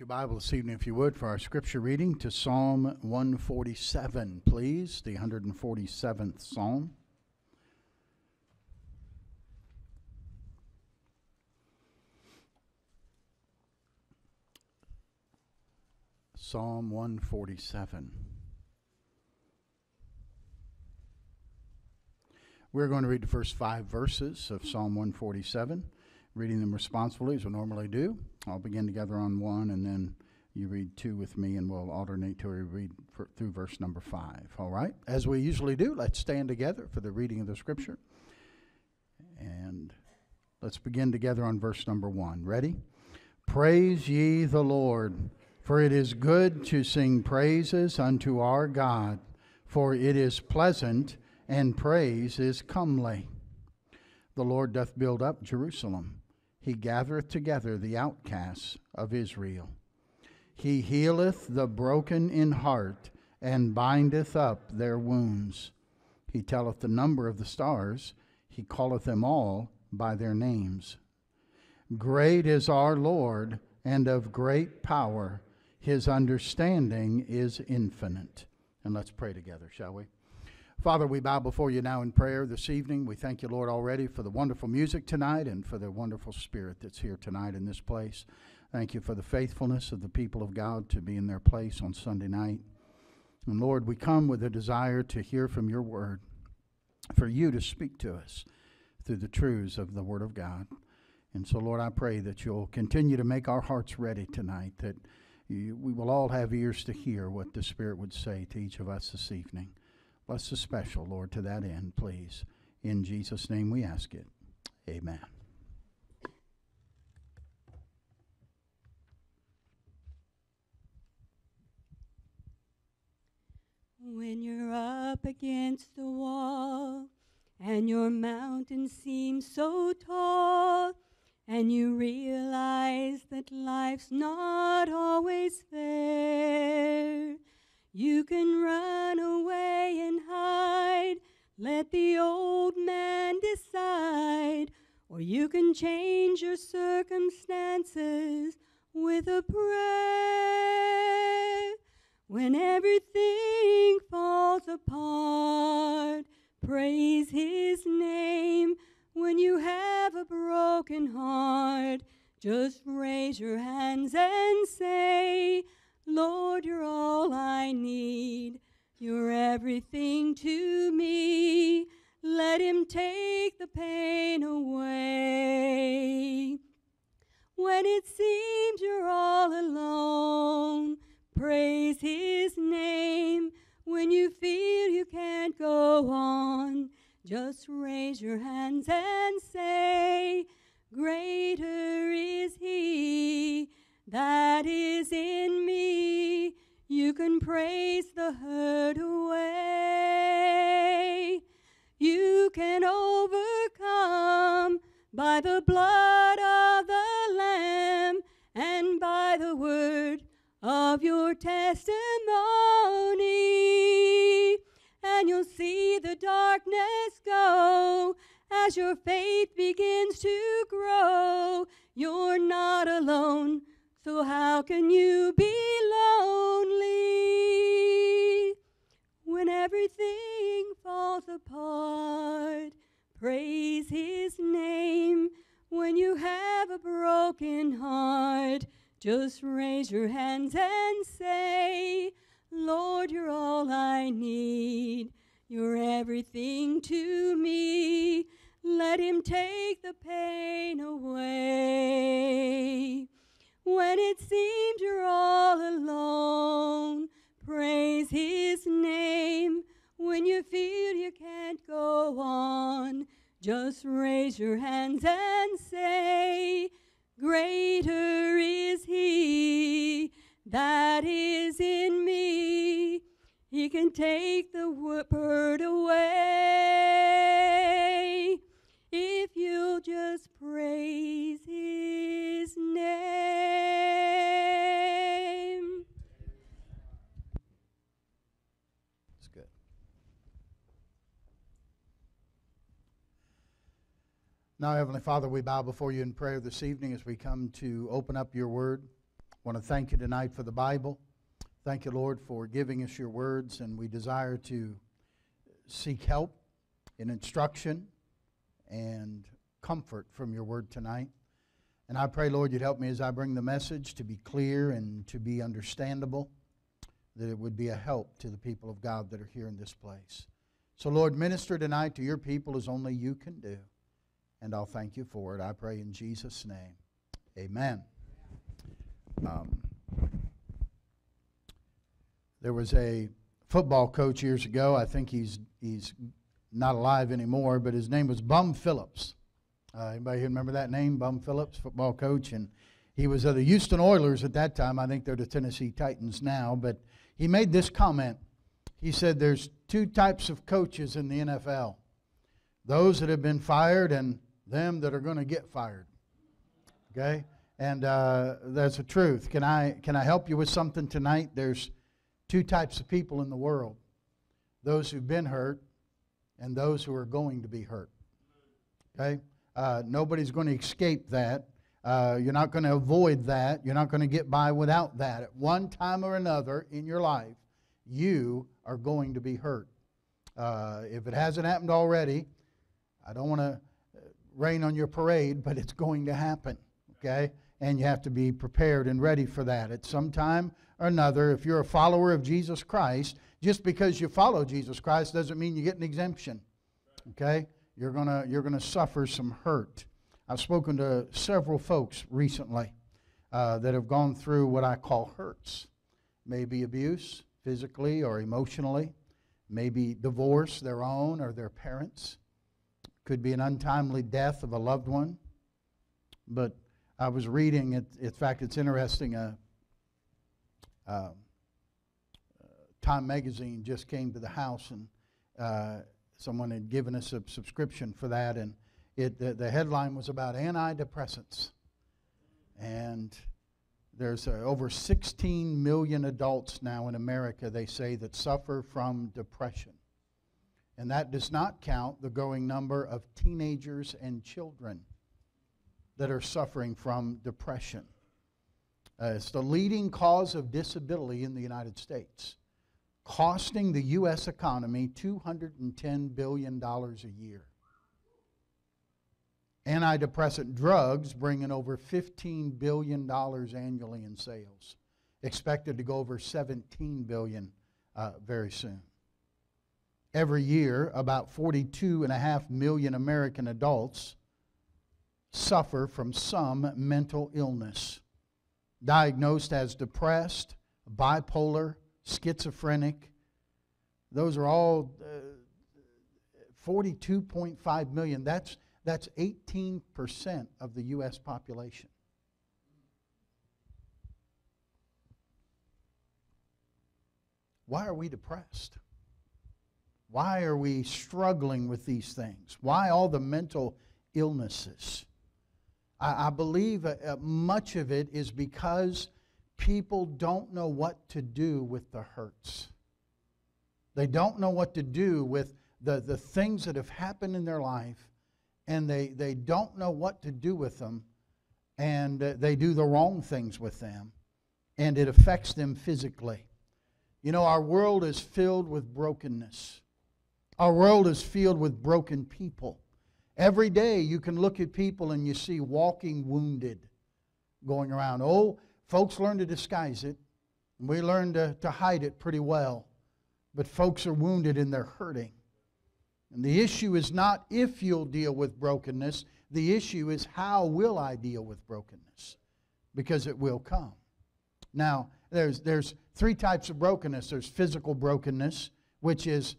your Bible this evening, if you would, for our scripture reading to Psalm 147, please, the 147th Psalm. Psalm 147. We're going to read the first five verses of Psalm 147 reading them responsibly as we normally do. I'll begin together on one, and then you read two with me, and we'll alternate till we read for, through verse number five. All right? As we usually do, let's stand together for the reading of the scripture. And let's begin together on verse number one. Ready? Praise ye the Lord, for it is good to sing praises unto our God, for it is pleasant, and praise is comely. The Lord doth build up Jerusalem he gathereth together the outcasts of Israel. He healeth the broken in heart, and bindeth up their wounds. He telleth the number of the stars, he calleth them all by their names. Great is our Lord, and of great power. His understanding is infinite. And let's pray together, shall we? Father, we bow before you now in prayer this evening. We thank you, Lord, already for the wonderful music tonight and for the wonderful spirit that's here tonight in this place. Thank you for the faithfulness of the people of God to be in their place on Sunday night. And Lord, we come with a desire to hear from your word, for you to speak to us through the truths of the word of God. And so, Lord, I pray that you'll continue to make our hearts ready tonight, that you, we will all have ears to hear what the Spirit would say to each of us this evening. Bless the special, Lord, to that end, please. In Jesus' name we ask it. Amen. When you're up against the wall and your mountain seems so tall, and you realize that life's not always fair you can run away and hide. Let the old man decide. Or you can change your circumstances with a prayer. When everything falls apart, praise his name. When you have a broken heart, just raise your hands and say, Lord, you're all I need. You're everything to me. Let him take the pain away. When it seems you're all alone, praise his name. When you feel you can't go on, just raise your hands and say, Greater is he that is in me. You can praise the hurt away. You can overcome by the blood of the Lamb and by the word of your testimony. And you'll see the darkness go as your faith begins to grow. You're not alone so, how can you be lonely when everything falls apart? Praise His name when you have a broken heart. Just raise your hands and say, Lord, you're all I need. You're everything to me. Let Him take the pain away. When it seems you're all alone, praise his name. When you feel you can't go on, just raise your hands and say, Greater is he that is in me. He can take the word away if you'll just praise his name. It's good. Now, Heavenly Father, we bow before you in prayer this evening as we come to open up your word. I want to thank you tonight for the Bible. Thank you, Lord, for giving us your words, and we desire to seek help in instruction and comfort from your word tonight. And I pray, Lord, you'd help me as I bring the message to be clear and to be understandable, that it would be a help to the people of God that are here in this place. So, Lord, minister tonight to your people as only you can do. And I'll thank you for it. I pray in Jesus' name. Amen. Um, there was a football coach years ago. I think he's he's not alive anymore, but his name was Bum Phillips. Uh, anybody remember that name, Bum Phillips, football coach? And he was of the Houston Oilers at that time. I think they're the Tennessee Titans now. But he made this comment. He said, "There's two types of coaches in the NFL: those that have been fired and them that are going to get fired." Okay, and uh, that's the truth. Can I can I help you with something tonight? There's two types of people in the world those who've been hurt and those who are going to be hurt. Okay? Uh, nobody's going to escape that. Uh, you're not going to avoid that. You're not going to get by without that. At one time or another in your life, you are going to be hurt. Uh, if it hasn't happened already, I don't want to rain on your parade, but it's going to happen. Okay? And you have to be prepared and ready for that. At some time or another, if you're a follower of Jesus Christ, just because you follow Jesus Christ doesn't mean you get an exemption. Okay? You're going to you're to suffer some hurt. I've spoken to several folks recently uh, that have gone through what I call hurts. Maybe abuse, physically or emotionally. Maybe divorce, their own or their parents. Could be an untimely death of a loved one. But I was reading, it, in fact, it's interesting. Uh, uh, Time magazine just came to the house, and uh, someone had given us a subscription for that, and it the, the headline was about antidepressants, and there's uh, over 16 million adults now in America, they say, that suffer from depression. And that does not count the growing number of teenagers and children that are suffering from depression. Uh, it's the leading cause of disability in the United States, costing the U.S. economy $210 billion a year. Antidepressant drugs bring in over $15 billion annually in sales, expected to go over 17 billion uh, very soon. Every year, about 42.5 million American adults suffer from some mental illness, diagnosed as depressed, bipolar, schizophrenic. Those are all uh, 42.5 million. That's, that's 18% of the U.S. population. Why are we depressed? Why are we struggling with these things? Why all the mental illnesses? I, I believe uh, uh, much of it is because people don't know what to do with the hurts. They don't know what to do with the, the things that have happened in their life, and they, they don't know what to do with them, and uh, they do the wrong things with them, and it affects them physically. You know, our world is filled with brokenness. Our world is filled with broken people. Every day you can look at people and you see walking wounded going around. Oh, folks learn to disguise it. We learn to, to hide it pretty well. But folks are wounded and they're hurting. And the issue is not if you'll deal with brokenness, the issue is how will I deal with brokenness? Because it will come. Now, there's, there's three types of brokenness there's physical brokenness, which, is,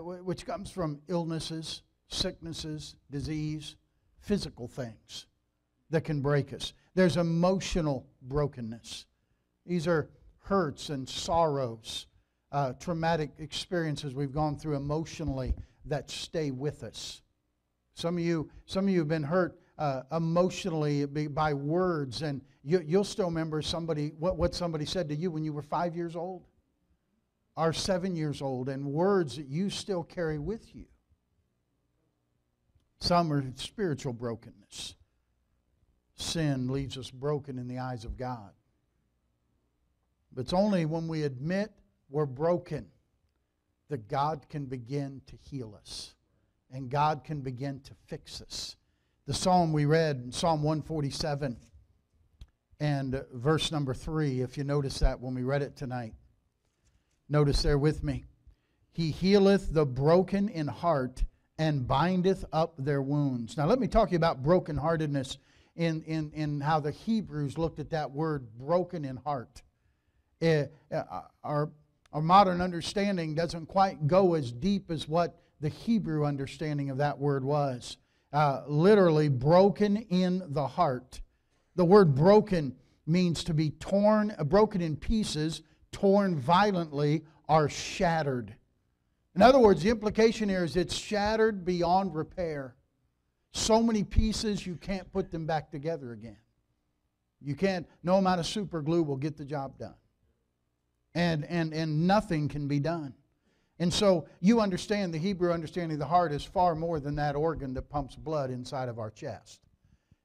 which comes from illnesses, sicknesses, disease, physical things that can break us. There's emotional brokenness. These are hurts and sorrows, uh, traumatic experiences we've gone through emotionally that stay with us. Some of you, some of you have been hurt uh, emotionally by words, and you, will still remember somebody what, what somebody said to you when you were five years old, or seven years old, and words that you still carry with you. Some are spiritual brokenness. Sin leaves us broken in the eyes of God. But it's only when we admit we're broken that God can begin to heal us and God can begin to fix us. The psalm we read, in Psalm 147 and verse number 3, if you notice that when we read it tonight. Notice there with me. He healeth the broken in heart and bindeth up their wounds. Now, let me talk to you about brokenheartedness in, in, in how the Hebrews looked at that word, broken in heart. Uh, our, our modern understanding doesn't quite go as deep as what the Hebrew understanding of that word was. Uh, literally, broken in the heart. The word broken means to be torn, uh, broken in pieces, torn violently, or shattered. In other words, the implication here is it's shattered beyond repair. So many pieces, you can't put them back together again. You can't, no amount of super glue will get the job done. And, and, and nothing can be done. And so you understand the Hebrew understanding of the heart is far more than that organ that pumps blood inside of our chest.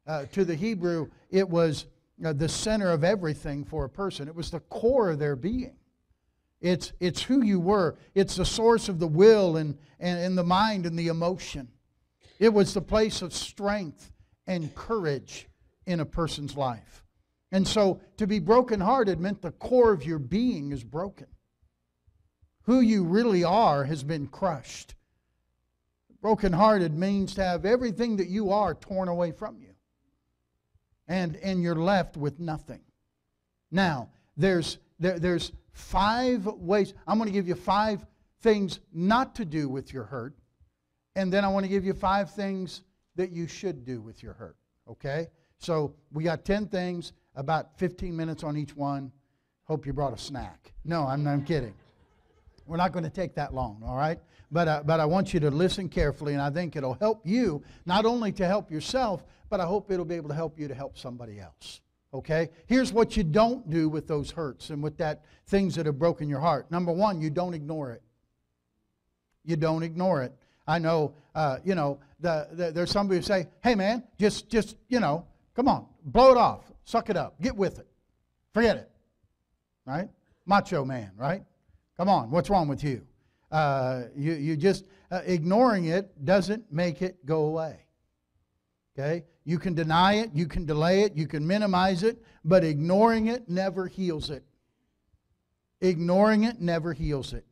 Uh, to the Hebrew, it was uh, the center of everything for a person, it was the core of their being. It's, it's who you were. It's the source of the will and, and, and the mind and the emotion. It was the place of strength and courage in a person's life. And so to be brokenhearted meant the core of your being is broken. Who you really are has been crushed. Brokenhearted means to have everything that you are torn away from you. And, and you're left with nothing. Now, there's, there, there's five ways. I'm going to give you five things not to do with your hurt. And then I want to give you five things that you should do with your hurt. Okay? So we got 10 things, about 15 minutes on each one. Hope you brought a snack. No, I'm, I'm kidding. We're not going to take that long, all right? But, uh, but I want you to listen carefully, and I think it'll help you, not only to help yourself, but I hope it'll be able to help you to help somebody else. Okay? Here's what you don't do with those hurts and with that things that have broken your heart. Number one, you don't ignore it. You don't ignore it. I know, uh, you know, the, the, there's somebody who say, hey man, just, just, you know, come on, blow it off, suck it up, get with it, forget it, right? Macho man, right? Come on, what's wrong with you? Uh, you, you just, uh, ignoring it doesn't make it go away. Okay? You can deny it, you can delay it, you can minimize it, but ignoring it never heals it. Ignoring it never heals it.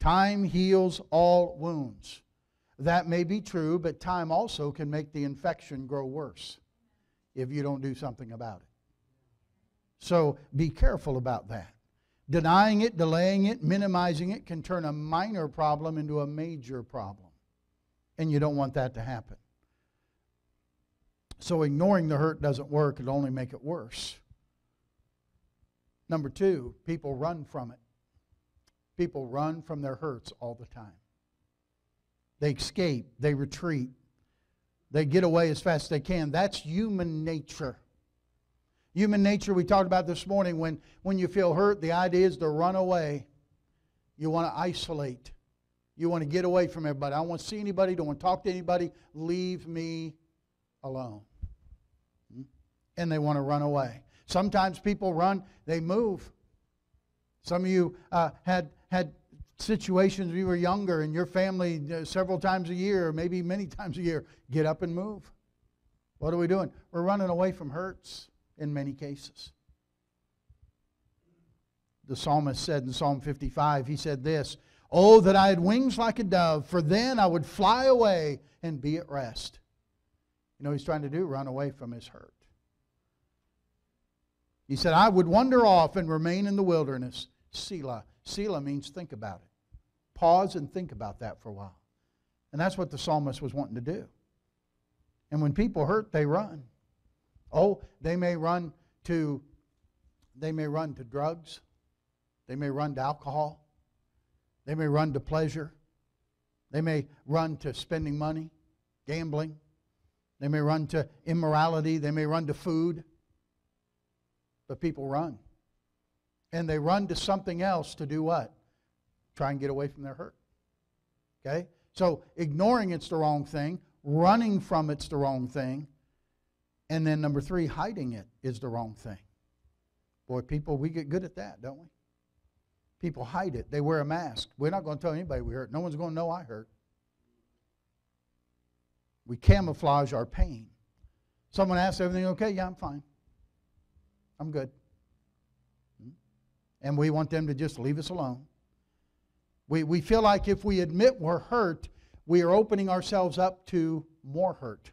Time heals all wounds. That may be true, but time also can make the infection grow worse if you don't do something about it. So be careful about that. Denying it, delaying it, minimizing it can turn a minor problem into a major problem. And you don't want that to happen. So ignoring the hurt doesn't work, it'll only make it worse. Number two, people run from it. People run from their hurts all the time. They escape, they retreat, they get away as fast as they can. That's human nature. Human nature, we talked about this morning, when, when you feel hurt, the idea is to run away. You want to isolate. You want to get away from everybody. I don't want to see anybody, don't want to talk to anybody. Leave me alone and they want to run away. Sometimes people run, they move. Some of you uh, had, had situations you were younger and your family uh, several times a year, maybe many times a year, get up and move. What are we doing? We're running away from hurts in many cases. The psalmist said in Psalm 55, he said this Oh, that I had wings like a dove, for then I would fly away and be at rest. You know he's trying to do? Run away from his hurt. He said, I would wander off and remain in the wilderness. Selah. Selah means think about it. Pause and think about that for a while. And that's what the psalmist was wanting to do. And when people hurt, they run. Oh, they may run to they may run to drugs. They may run to alcohol. They may run to pleasure. They may run to spending money, gambling. They may run to immorality. They may run to food but people run. And they run to something else to do what? Try and get away from their hurt. Okay? So ignoring it's the wrong thing, running from it's the wrong thing, and then number three, hiding it is the wrong thing. Boy, people, we get good at that, don't we? People hide it. They wear a mask. We're not going to tell anybody we hurt. No one's going to know I hurt. We camouflage our pain. Someone asks, everything okay? Yeah, I'm fine. I'm good. Hmm? And we want them to just leave us alone. We, we feel like if we admit we're hurt, we are opening ourselves up to more hurt.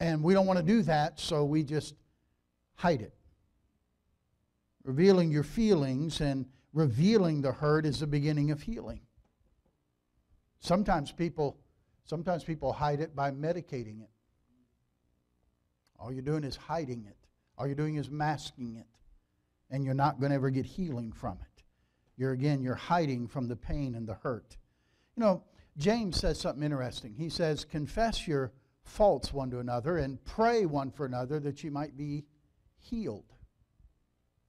And we don't want to do that, so we just hide it. Revealing your feelings and revealing the hurt is the beginning of healing. Sometimes people sometimes people hide it by medicating it. All you're doing is hiding it. All you're doing is masking it. And you're not going to ever get healing from it. You're again, you're hiding from the pain and the hurt. You know, James says something interesting. He says, Confess your faults one to another and pray one for another that you might be healed.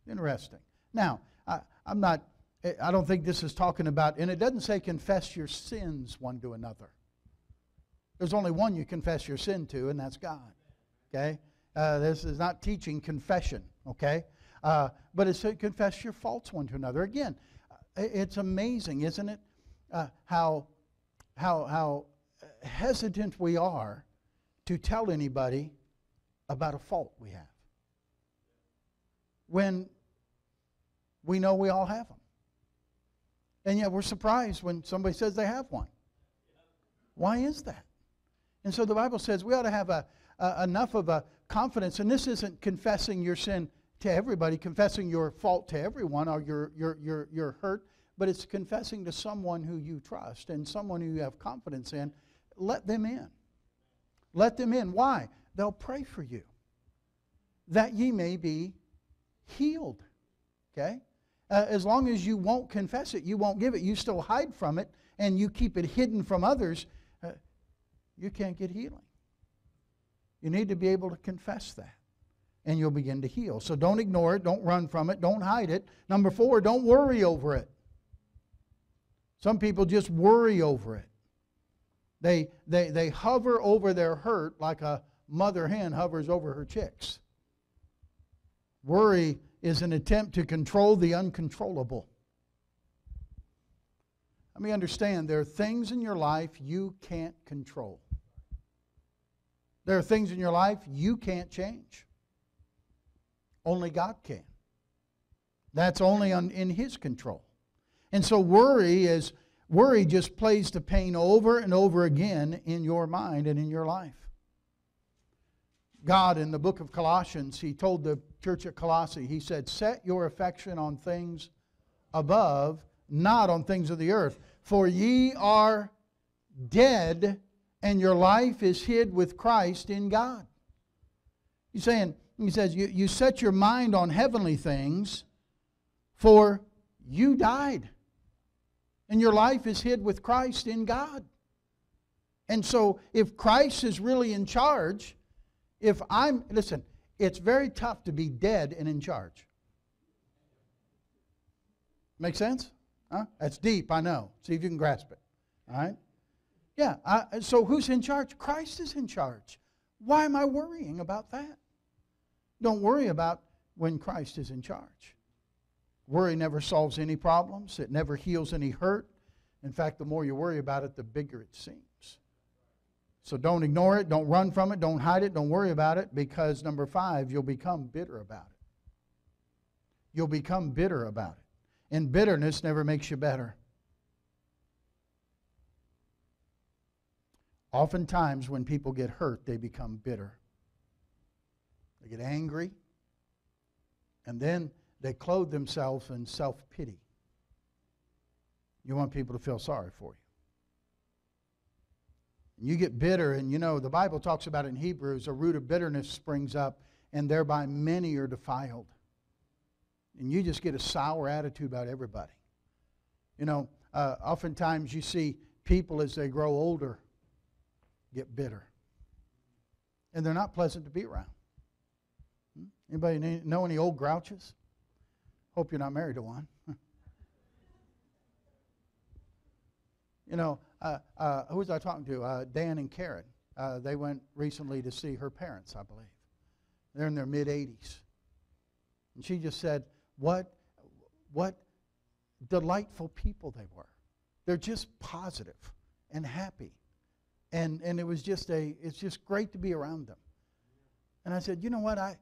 Interesting. Now, I, I'm not, I don't think this is talking about, and it doesn't say confess your sins one to another. There's only one you confess your sin to, and that's God. Okay? Uh, this is not teaching confession, okay? Uh, but it's to confess your faults one to another. Again, it's amazing, isn't it? Uh, how, how, how hesitant we are to tell anybody about a fault we have when we know we all have them. And yet we're surprised when somebody says they have one. Why is that? And so the Bible says we ought to have a, a, enough of a confidence, and this isn't confessing your sin to everybody, confessing your fault to everyone or your, your, your, your hurt, but it's confessing to someone who you trust and someone who you have confidence in. Let them in. Let them in. Why? They'll pray for you that ye may be healed. Okay? Uh, as long as you won't confess it, you won't give it, you still hide from it, and you keep it hidden from others, uh, you can't get healing. You need to be able to confess that, and you'll begin to heal. So don't ignore it, don't run from it, don't hide it. Number four, don't worry over it. Some people just worry over it. They, they, they hover over their hurt like a mother hen hovers over her chicks. Worry is an attempt to control the uncontrollable. Let me understand there are things in your life you can't control. There are things in your life you can't change. Only God can. That's only on, in His control. And so worry is worry just plays the pain over and over again in your mind and in your life. God in the book of Colossians, he told the church at Colossae, he said, Set your affection on things above, not on things of the earth. For ye are dead, and your life is hid with Christ in God. He's saying, he says, you, you set your mind on heavenly things, for you died. And your life is hid with Christ in God. And so, if Christ is really in charge, if I'm, listen, it's very tough to be dead and in charge. Make sense? Huh? That's deep, I know. See if you can grasp it. All right? Yeah, I, so who's in charge? Christ is in charge. Why am I worrying about that? Don't worry about when Christ is in charge. Worry never solves any problems, it never heals any hurt. In fact, the more you worry about it, the bigger it seems. So don't ignore it, don't run from it, don't hide it, don't worry about it, because number five, you'll become bitter about it. You'll become bitter about it. And bitterness never makes you better. Oftentimes, when people get hurt, they become bitter. They get angry, and then they clothe themselves in self pity. You want people to feel sorry for you. You get bitter, and you know, the Bible talks about in Hebrews a root of bitterness springs up, and thereby many are defiled. And you just get a sour attitude about everybody. You know, uh, oftentimes you see people as they grow older get bitter. And they're not pleasant to be around. Anybody know any old grouches? Hope you're not married to one. you know, uh, uh, who was I talking to? Uh, Dan and Karen. Uh, they went recently to see her parents, I believe. They're in their mid 80s. And she just said, what, what delightful people they were. They're just positive and happy. And, and it was just a, it's just great to be around them. And I said, you know what? I,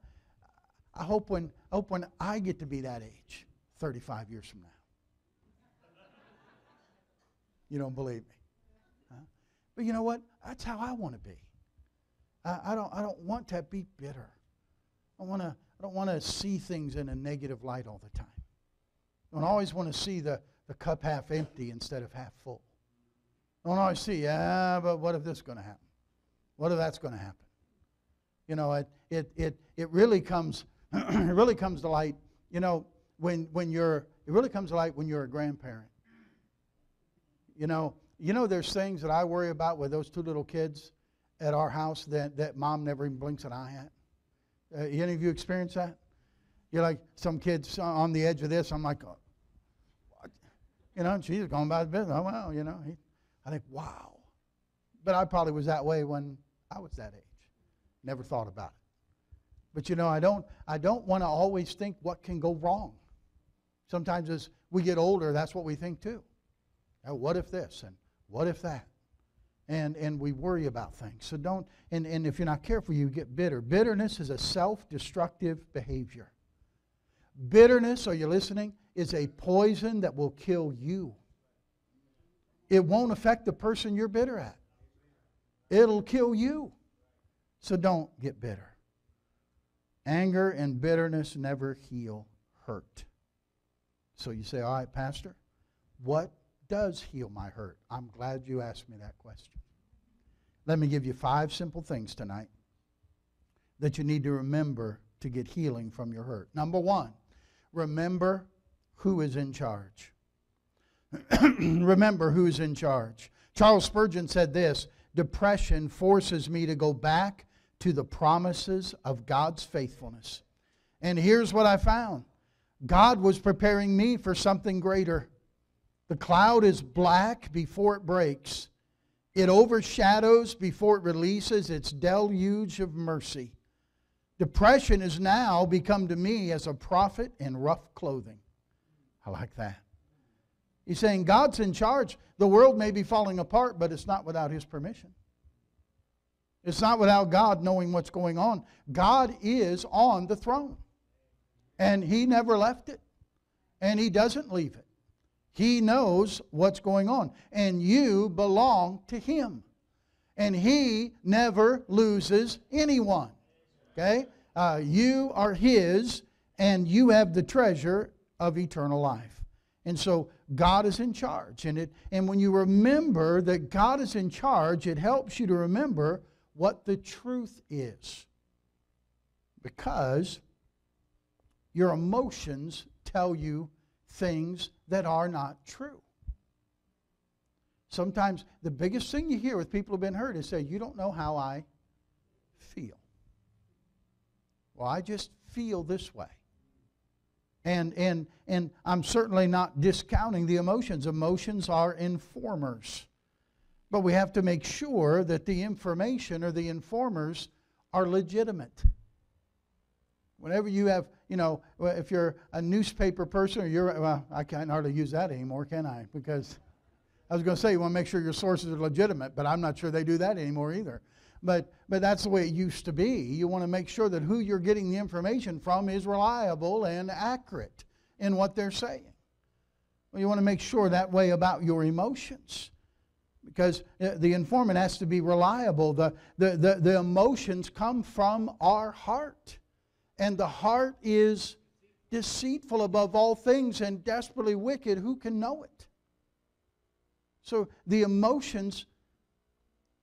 I hope when, I hope when I get to be that age, 35 years from now. You don't believe me. Huh? But you know what? That's how I want to be. I, I, don't, I don't want to be bitter. I, wanna, I don't want to see things in a negative light all the time. I don't always want to see the, the cup half empty instead of half full. I don't always see, yeah, but what if this is going to happen? What if that's going to happen? You know, it, it, it, it really comes it really comes to light, you know, when, when you're, it really comes to light when you're a grandparent. You know, you know, there's things that I worry about with those two little kids at our house that, that mom never even blinks an eye at. Uh, any of you experience that? You're like some kids on the edge of this. I'm like, oh, you know, she's going about business. Oh, well, you know, he, I think, wow. But I probably was that way when I was that age. Never thought about it. But you know, I don't, I don't want to always think what can go wrong. Sometimes as we get older, that's what we think too. Now, what if this and what if that? And, and we worry about things. So don't, and, and if you're not careful, you get bitter. Bitterness is a self destructive behavior. Bitterness, are you listening, is a poison that will kill you. It won't affect the person you're bitter at, it'll kill you. So don't get bitter. Anger and bitterness never heal hurt. So you say, all right, Pastor, what does heal my hurt? I'm glad you asked me that question. Let me give you five simple things tonight that you need to remember to get healing from your hurt. Number one, remember who is in charge. remember who's in charge. Charles Spurgeon said this Depression forces me to go back to the promises of God's faithfulness. And here's what I found God was preparing me for something greater. The cloud is black before it breaks, it overshadows before it releases its deluge of mercy. Depression has now become to me as a prophet in rough clothing. I like that. He's saying God's in charge. The world may be falling apart, but it's not without His permission. It's not without God knowing what's going on. God is on the throne. And He never left it. And He doesn't leave it. He knows what's going on. And you belong to Him. And He never loses anyone. Okay? Uh, you are His, and you have the treasure of eternal life. And so God is in charge. And, it, and when you remember that God is in charge, it helps you to remember what the truth is. Because your emotions tell you things that are not true. Sometimes the biggest thing you hear with people who've been hurt is say, You don't know how I feel. Well, I just feel this way. And, and, and I'm certainly not discounting the emotions. Emotions are informers. But we have to make sure that the information or the informers are legitimate. Whenever you have, you know, if you're a newspaper person or you're, well, I can't hardly use that anymore, can I? Because I was going to say you want to make sure your sources are legitimate, but I'm not sure they do that anymore either. But, but that's the way it used to be. You want to make sure that who you're getting the information from is reliable and accurate in what they're saying. Well, you want to make sure that way about your emotions because uh, the informant has to be reliable. The, the, the, the, emotions come from our heart. And the heart is deceitful above all things and desperately wicked. Who can know it? So the emotions,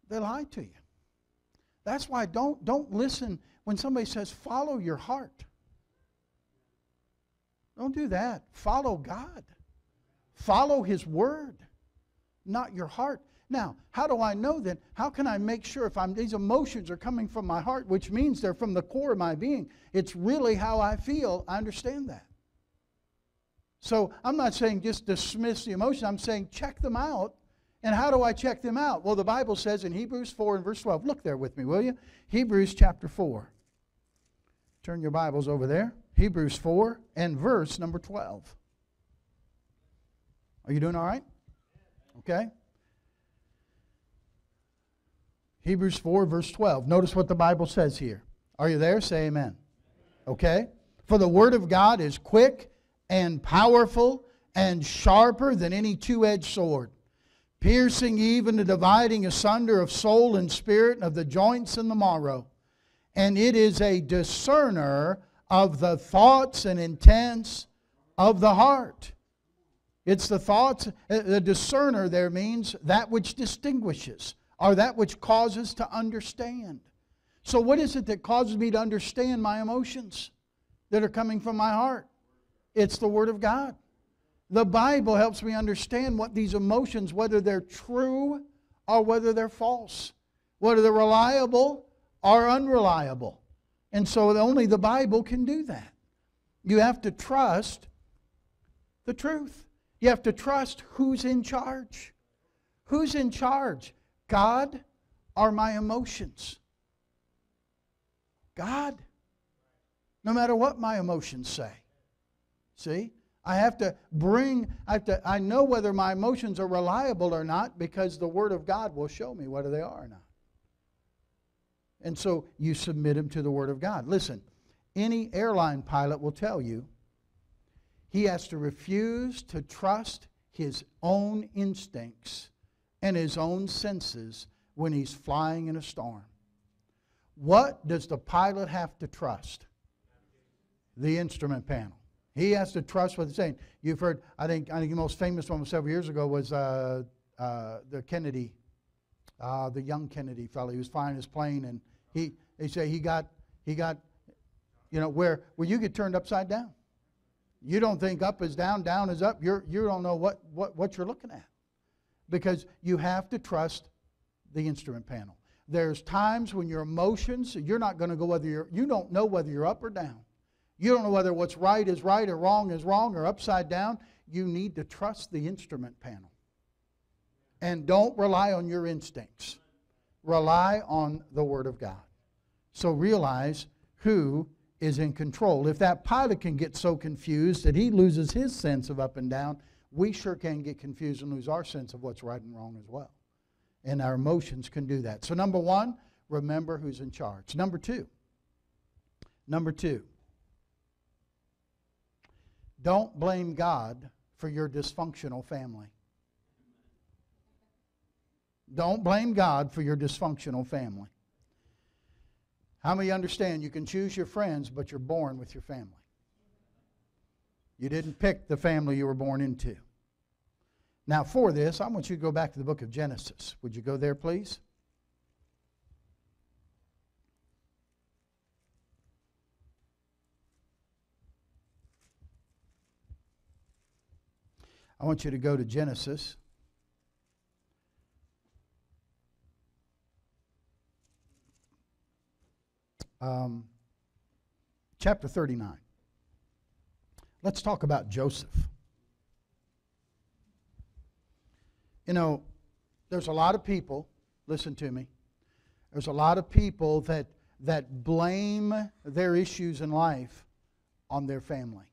they lie to you. That's why don't, don't listen when somebody says, follow your heart. Don't do that. Follow God. Follow His Word, not your heart. Now, how do I know then? How can I make sure if I'm, these emotions are coming from my heart, which means they're from the core of my being? It's really how I feel. I understand that. So I'm not saying just dismiss the emotions. I'm saying check them out. And how do I check them out? Well, the Bible says in Hebrews 4 and verse 12. Look there with me, will you? Hebrews chapter 4. Turn your Bibles over there. Hebrews 4 and verse number 12. Are you doing all right? Okay. Hebrews 4, verse 12. Notice what the Bible says here. Are you there? Say amen. Okay? For the Word of God is quick and powerful and sharper than any two edged sword, piercing even to dividing asunder of soul and spirit, and of the joints and the marrow. And it is a discerner of the thoughts and intents of the heart. It's the thoughts, uh, the discerner there means that which distinguishes or that which causes to understand. So, what is it that causes me to understand my emotions that are coming from my heart? It's the Word of God. The Bible helps me understand what these emotions, whether they're true or whether they're false, whether they're reliable or unreliable. And so only the Bible can do that. You have to trust the truth. You have to trust who's in charge. Who's in charge? God are my emotions? God. No matter what my emotions say. See? I have to bring, I, have to, I know whether my emotions are reliable or not because the Word of God will show me whether they are or not. And so you submit them to the Word of God. Listen, any airline pilot will tell you he has to refuse to trust his own instincts and his own senses when he's flying in a storm. What does the pilot have to trust? The instrument panel. He has to trust what they're saying. You've heard, I think, I think the most famous one several years ago was uh, uh, the Kennedy, uh, the young Kennedy fellow. He was flying his plane, and he, they say he got, he got, you know, where, where you get turned upside down. You don't think up is down, down is up. You're, you don't know what, what, what you're looking at. Because you have to trust the instrument panel. There's times when your emotions, you're not going to go whether you're, you don't know whether you're up or down. You don't know whether what's right is right or wrong is wrong or upside down. You need to trust the instrument panel. And don't rely on your instincts. Rely on the Word of God. So realize who is in control. If that pilot can get so confused that he loses his sense of up and down, we sure can get confused and lose our sense of what's right and wrong as well. And our emotions can do that. So, number one, remember who's in charge. Number two, number two, don't blame God for your dysfunctional family. Don't blame God for your dysfunctional family. How many understand you can choose your friends, but you're born with your family? You didn't pick the family you were born into. Now, for this, I want you to go back to the book of Genesis. Would you go there, please? I want you to go to Genesis. Um, chapter 39. Let's talk about Joseph. You know, there's a lot of people, listen to me, there's a lot of people that, that blame their issues in life on their family.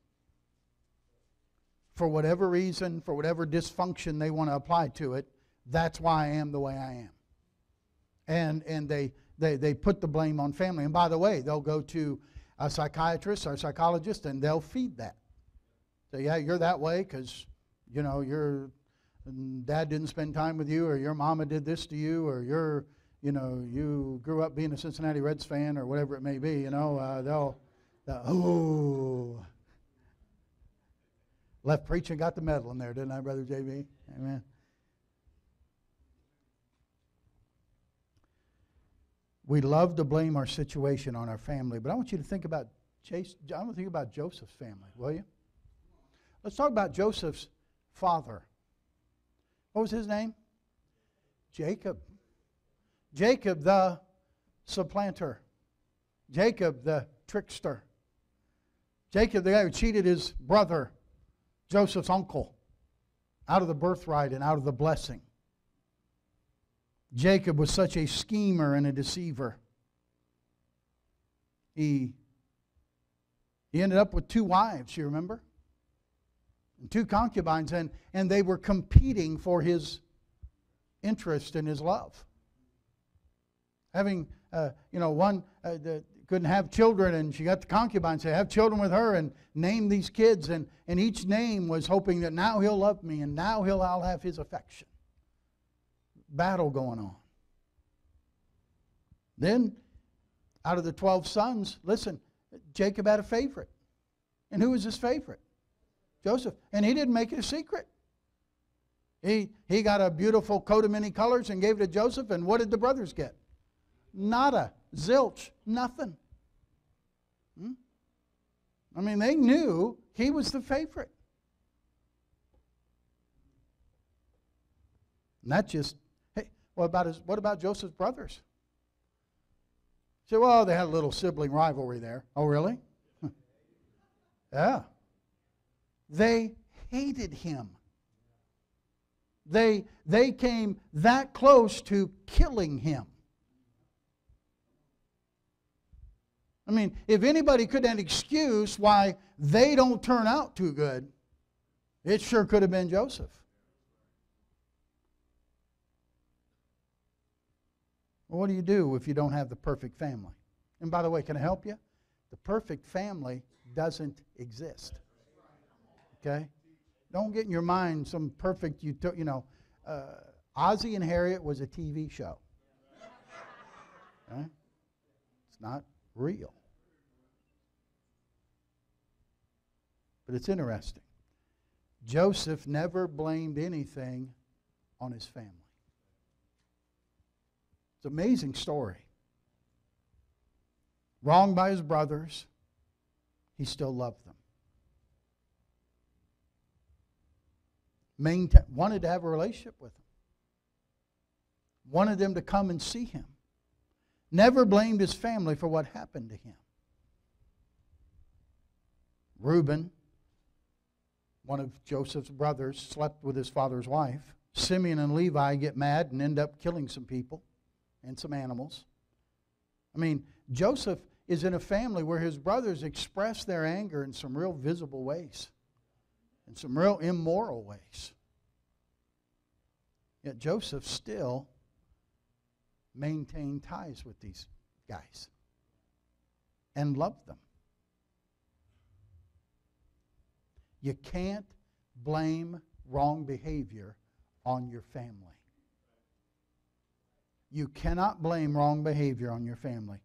For whatever reason, for whatever dysfunction they want to apply to it, that's why I am the way I am. And, and they, they, they put the blame on family. And by the way, they'll go to a psychiatrist or a psychologist and they'll feed that. Say, yeah, you're that way because, you know, your dad didn't spend time with you or your mama did this to you or you're, you know, you grew up being a Cincinnati Reds fan or whatever it may be, you know, uh, they'll, they'll, oh. Left preaching got the medal in there, didn't I, Brother JB? Amen. We love to blame our situation on our family, but I want you to think about Chase, I want to think about Joseph's family, will you? Let's talk about Joseph's father. What was his name? Jacob. Jacob the supplanter. Jacob the trickster. Jacob the guy who cheated his brother, Joseph's uncle, out of the birthright and out of the blessing. Jacob was such a schemer and a deceiver. He He ended up with two wives, you remember? Two concubines, and, and they were competing for his interest and his love. Having, uh, you know, one uh, couldn't have children, and she got the concubine, say, have children with her and name these kids. And, and each name was hoping that now he'll love me and now he'll, I'll have his affection. Battle going on. Then, out of the 12 sons, listen, Jacob had a favorite. And who was his favorite? Joseph. And he didn't make it a secret. He, he got a beautiful coat of many colors and gave it to Joseph, and what did the brothers get? Nada, zilch, nothing. Hmm? I mean, they knew he was the favorite. And that just, hey, what about, his, what about Joseph's brothers? Say, well, they had a little sibling rivalry there. Oh, really? yeah. They hated him. They, they came that close to killing him. I mean, if anybody could have an excuse why they don't turn out too good, it sure could have been Joseph. Well, what do you do if you don't have the perfect family? And by the way, can I help you? The perfect family doesn't exist. Okay? Don't get in your mind some perfect, you, you know, uh, Ozzie and Harriet was a TV show. Okay? It's not real. But it's interesting. Joseph never blamed anything on his family. It's an amazing story. Wronged by his brothers, he still loved them. Maintain, wanted to have a relationship with him, Wanted them to come and see him. Never blamed his family for what happened to him. Reuben one of Joseph's brothers, slept with his father's wife. Simeon and Levi get mad and end up killing some people and some animals. I mean, Joseph is in a family where his brothers express their anger in some real visible ways, in some real immoral ways. Yet Joseph still maintained ties with these guys and loved them. You can't blame wrong behavior on your family. You cannot blame wrong behavior on your family.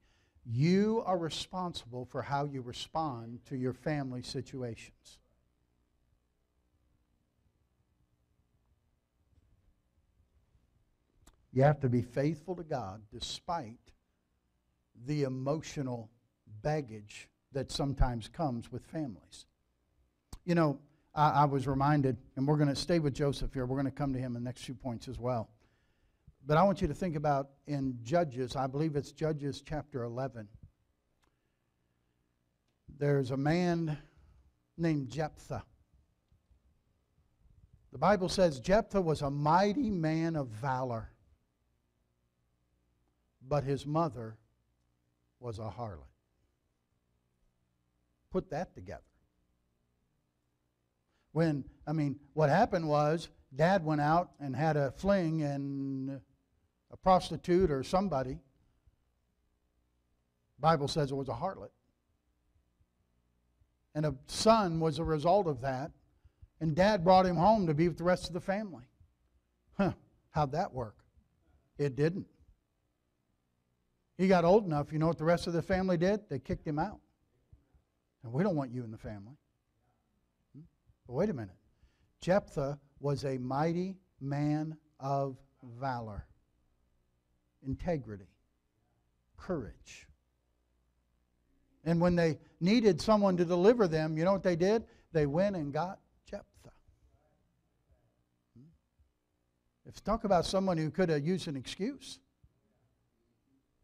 You are responsible for how you respond to your family situations. You have to be faithful to God despite the emotional baggage that sometimes comes with families. You know, I, I was reminded, and we're going to stay with Joseph here. We're going to come to him in the next few points as well. But I want you to think about in Judges, I believe it's Judges chapter 11. There's a man named Jephthah. The Bible says Jephthah was a mighty man of valor, but his mother was a harlot. Put that together. When, I mean, what happened was dad went out and had a fling and a prostitute or somebody. Bible says it was a harlot. And a son was a result of that. And dad brought him home to be with the rest of the family. Huh, how'd that work? It didn't. He got old enough, you know what the rest of the family did? They kicked him out. And we don't want you in the family. Hmm? But wait a minute. Jephthah was a mighty man of valor, integrity, courage. And when they needed someone to deliver them, you know what they did? They went and got Jephthah. Hmm? If talk about someone who could have used an excuse.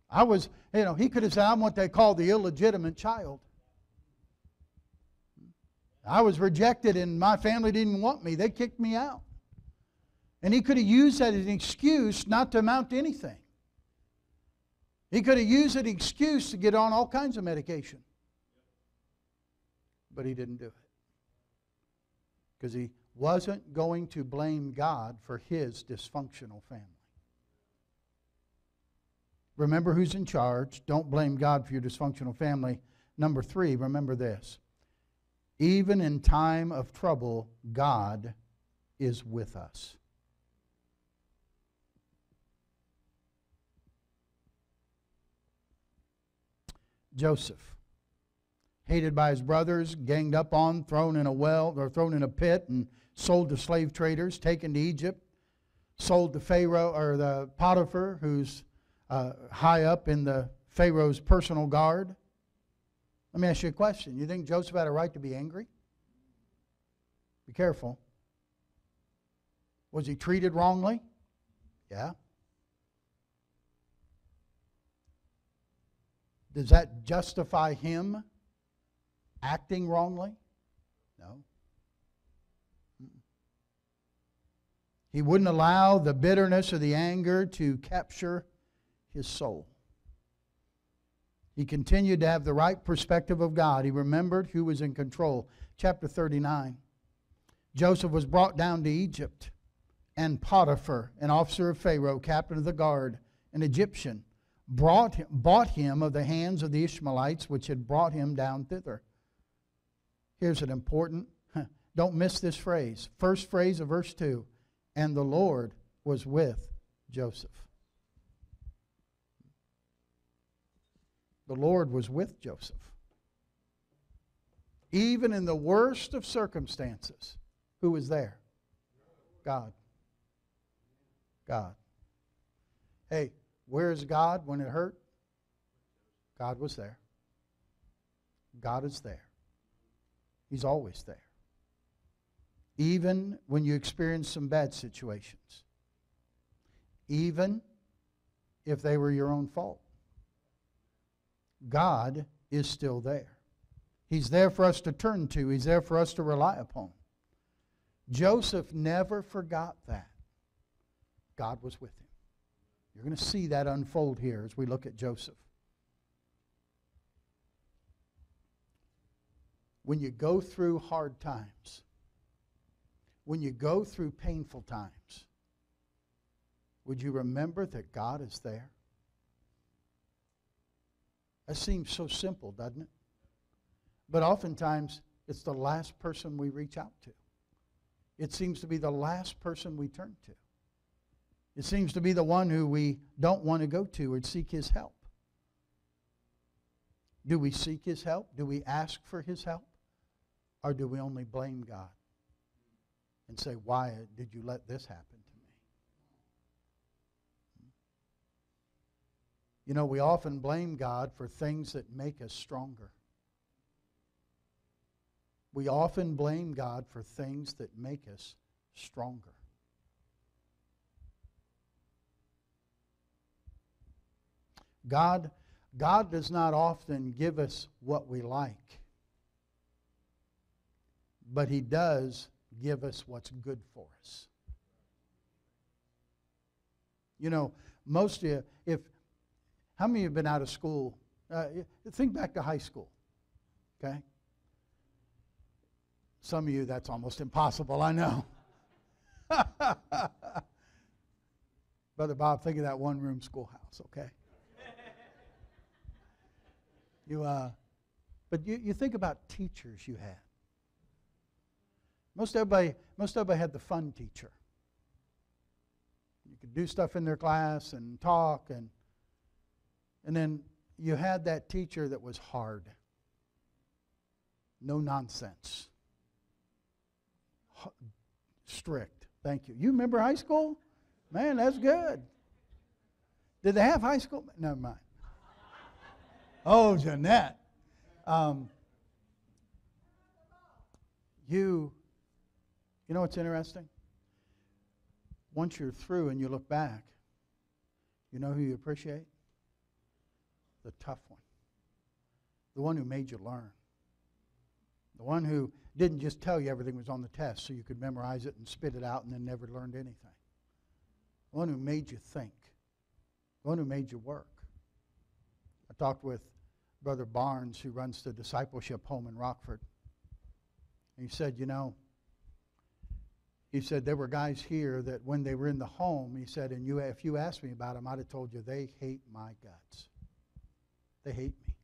I was, you know, he could have said, I'm what they call the illegitimate child. I was rejected and my family didn't want me. They kicked me out. And he could have used that as an excuse not to amount to anything. He could have used an excuse to get on all kinds of medication. but he didn't do it. Because he wasn't going to blame God for his dysfunctional family. Remember who's in charge. Don't blame God for your dysfunctional family. Number three, remember this. Even in time of trouble, God is with us. Joseph, hated by his brothers, ganged up on, thrown in a well, or thrown in a pit, and sold to slave traders, taken to Egypt, sold to Pharaoh or the Potiphar, who's uh, high up in the Pharaoh's personal guard. Let me ask you a question. You think Joseph had a right to be angry? Be careful. Was he treated wrongly? Yeah. Does that justify him acting wrongly? No. He wouldn't allow the bitterness or the anger to capture his soul. He continued to have the right perspective of God. He remembered who was in control. Chapter 39. Joseph was brought down to Egypt, and Potiphar, an officer of Pharaoh, captain of the guard, an Egyptian, brought bought him of the hands of the Ishmaelites, which had brought him down thither. Here's an important, don't miss this phrase. First phrase of verse 2 And the Lord was with Joseph. The Lord was with Joseph. Even in the worst of circumstances, who was there? God. God. Hey, where's God when it hurt? God was there. God is there. He's always there. Even when you experience some bad situations. Even if they were your own fault. God is still there. He's there for us to turn to, He's there for us to rely upon. Joseph never forgot that. God was with him. You're going to see that unfold here as we look at Joseph. When you go through hard times, when you go through painful times, would you remember that God is there? That seems so simple, doesn't it? But oftentimes, it's the last person we reach out to. It seems to be the last person we turn to. It seems to be the one who we don't want to go to or seek his help. Do we seek his help? Do we ask for his help? Or do we only blame God and say, Why did you let this happen to me? You know, we often blame God for things that make us stronger. We often blame God for things that make us stronger. God, God does not often give us what we like, but He does give us what's good for us. You know, most of you, if, how many of you have been out of school? Uh, think back to high school, okay? Some of you, that's almost impossible, I know. Brother Bob, think of that one room schoolhouse, okay? you, uh, but you, you think about teachers you had. Most everybody, most everybody had the fun teacher. You could do stuff in their class and talk, and, and then you had that teacher that was hard. No nonsense strict. Thank you. You remember high school? Man, that's good. Did they have high school? Never mind. Oh, Jeanette. Um, you, you know what's interesting? Once you're through and you look back, you know who you appreciate? The tough one. The one who made you learn. The one who didn't just tell you everything was on the test so you could memorize it and spit it out and then never learned anything. The one who made you think. The one who made you work. I talked with Brother Barnes, who runs the discipleship home in Rockford. He said, You know, he said, There were guys here that when they were in the home, he said, and you, if you asked me about them, I'd have told you they hate my guts. They hate me.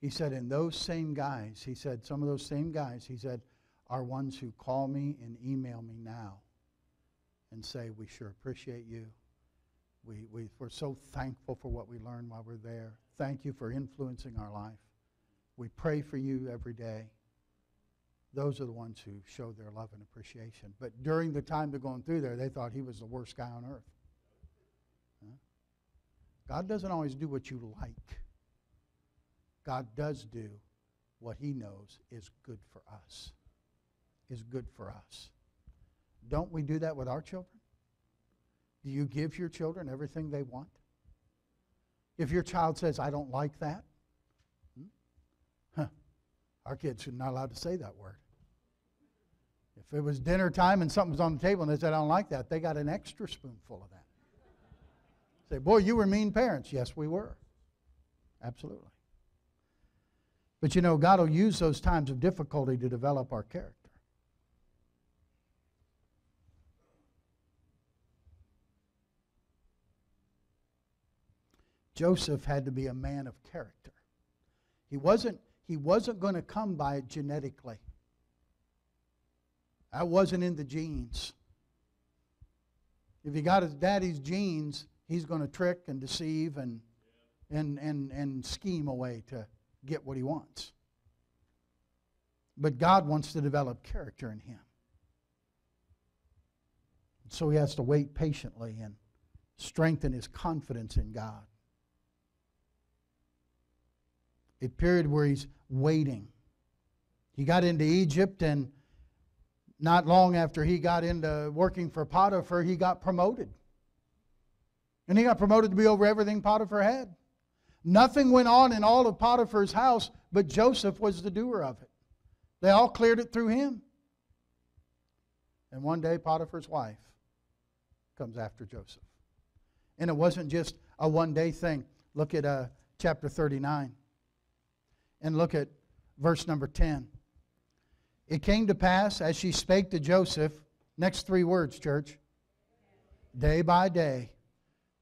He said, and those same guys, he said, some of those same guys, he said, are ones who call me and email me now and say, We sure appreciate you. We, we, we're so thankful for what we learned while we're there. Thank you for influencing our life. We pray for you every day. Those are the ones who show their love and appreciation. But during the time they're going through there, they thought he was the worst guy on earth. God doesn't always do what you like. God does do what he knows is good for us. Is good for us. Don't we do that with our children? Do you give your children everything they want? If your child says, I don't like that, hmm? huh, our kids are not allowed to say that word. If it was dinner time and something was on the table and they said, I don't like that, they got an extra spoonful of that. Say, boy, you were mean parents. Yes, we were. Absolutely. But you know, God will use those times of difficulty to develop our character. Joseph had to be a man of character. He wasn't, he wasn't going to come by it genetically. That wasn't in the genes. If he got his daddy's genes, he's going to trick and deceive and, and, and, and scheme away to get what he wants. But God wants to develop character in him. So he has to wait patiently and strengthen his confidence in God a period where he's waiting. He got into Egypt, and not long after he got into working for Potiphar, he got promoted. And he got promoted to be over everything Potiphar had. Nothing went on in all of Potiphar's house, but Joseph was the doer of it. They all cleared it through him. And one day, Potiphar's wife comes after Joseph. And it wasn't just a one day thing. Look at uh, chapter 39 and look at verse number 10. It came to pass as she spake to Joseph, next three words, church, day by day,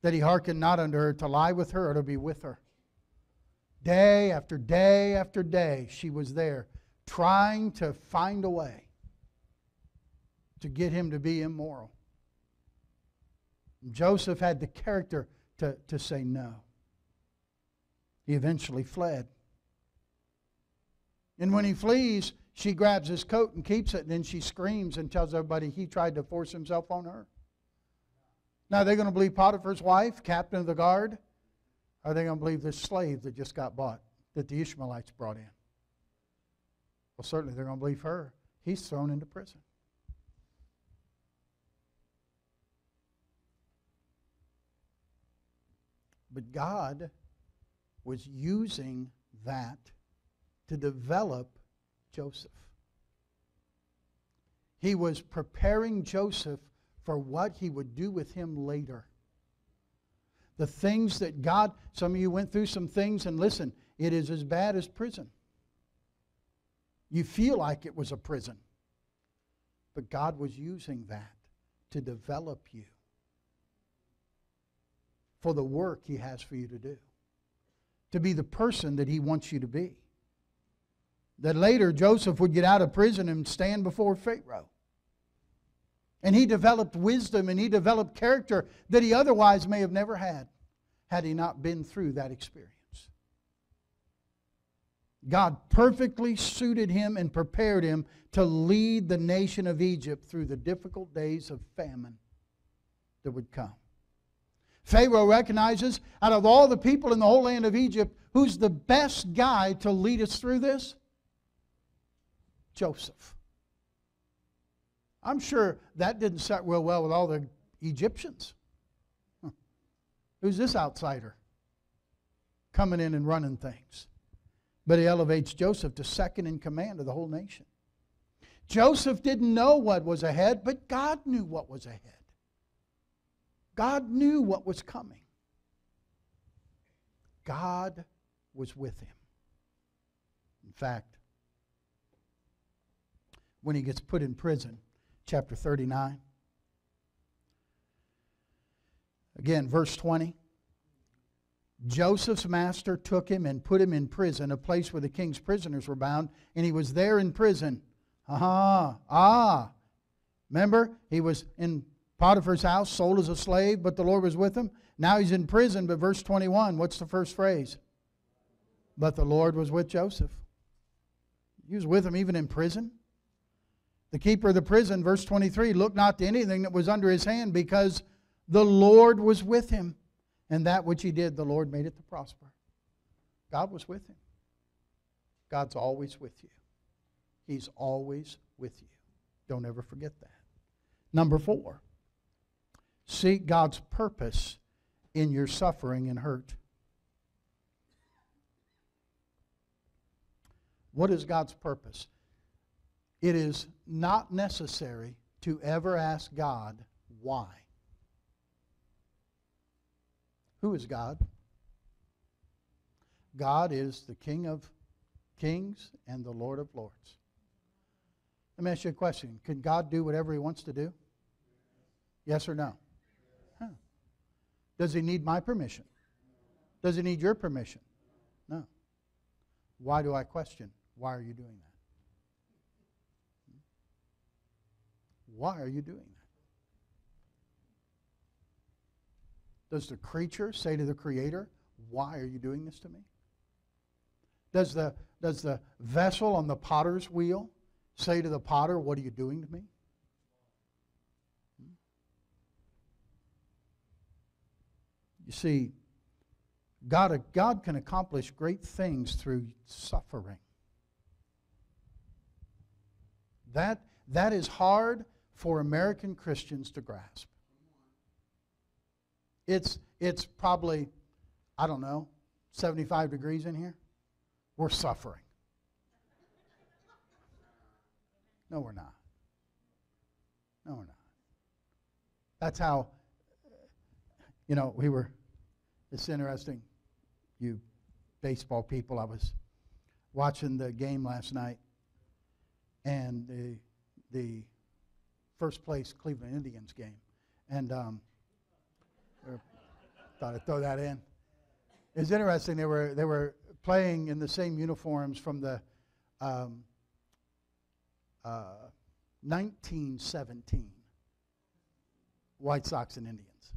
that he hearkened not unto her to lie with her or to be with her. Day after day after day, she was there trying to find a way to get him to be immoral. Joseph had the character to, to say no. He eventually fled. And when he flees, she grabs his coat and keeps it, and then she screams and tells everybody he tried to force himself on her. Now, are they going to believe Potiphar's wife, captain of the guard? Are they going to believe this slave that just got bought, that the Ishmaelites brought in? Well, certainly they're going to believe her. He's thrown into prison. But God was using that to develop Joseph. He was preparing Joseph for what he would do with him later. The things that God, some of you went through some things, and listen, it is as bad as prison. You feel like it was a prison. But God was using that to develop you for the work He has for you to do, to be the person that He wants you to be that later Joseph would get out of prison and stand before Pharaoh. And he developed wisdom and he developed character that he otherwise may have never had had he not been through that experience. God perfectly suited him and prepared him to lead the nation of Egypt through the difficult days of famine that would come. Pharaoh recognizes out of all the people in the whole land of Egypt, who's the best guy to lead us through this? Joseph. I'm sure that didn't set real well with all the Egyptians. Huh. Who's this outsider coming in and running things? But he elevates Joseph to second in command of the whole nation. Joseph didn't know what was ahead, but God knew what was ahead. God knew what was coming. God was with him. In fact, when he gets put in prison, chapter 39. Again, verse 20. Joseph's master took him and put him in prison, a place where the king's prisoners were bound, and he was there in prison. Ah, ah. Remember, he was in Potiphar's house, sold as a slave, but the Lord was with him. Now he's in prison, but verse 21, what's the first phrase? But the Lord was with Joseph. He was with him even in prison. The keeper of the prison, verse 23, looked not to anything that was under his hand because the Lord was with him. And that which he did, the Lord made it to prosper. God was with him. God's always with you. He's always with you. Don't ever forget that. Number four, seek God's purpose in your suffering and hurt. What is God's purpose? It is not necessary to ever ask God why. Who is God? God is the King of kings and the Lord of lords. Let me ask you a question. Can God do whatever he wants to do? Yes or no? Huh. Does he need my permission? Does he need your permission? No. Why do I question? Why are you doing that? Why are you doing that? Does the creature say to the creator, Why are you doing this to me? Does the, does the vessel on the potter's wheel say to the potter, What are you doing to me? Hmm? You see, God, God can accomplish great things through suffering. That, that is hard for American Christians to grasp. It's, it's probably, I don't know, 75 degrees in here. We're suffering. No, we're not. No, we're not. That's how, you know, we were, it's interesting, you baseball people. I was watching the game last night, and the, the first place Cleveland Indians game. And um, thought I'd throw that in. It's interesting. They were they were playing in the same uniforms from the um, uh, 1917 White Sox and Indians.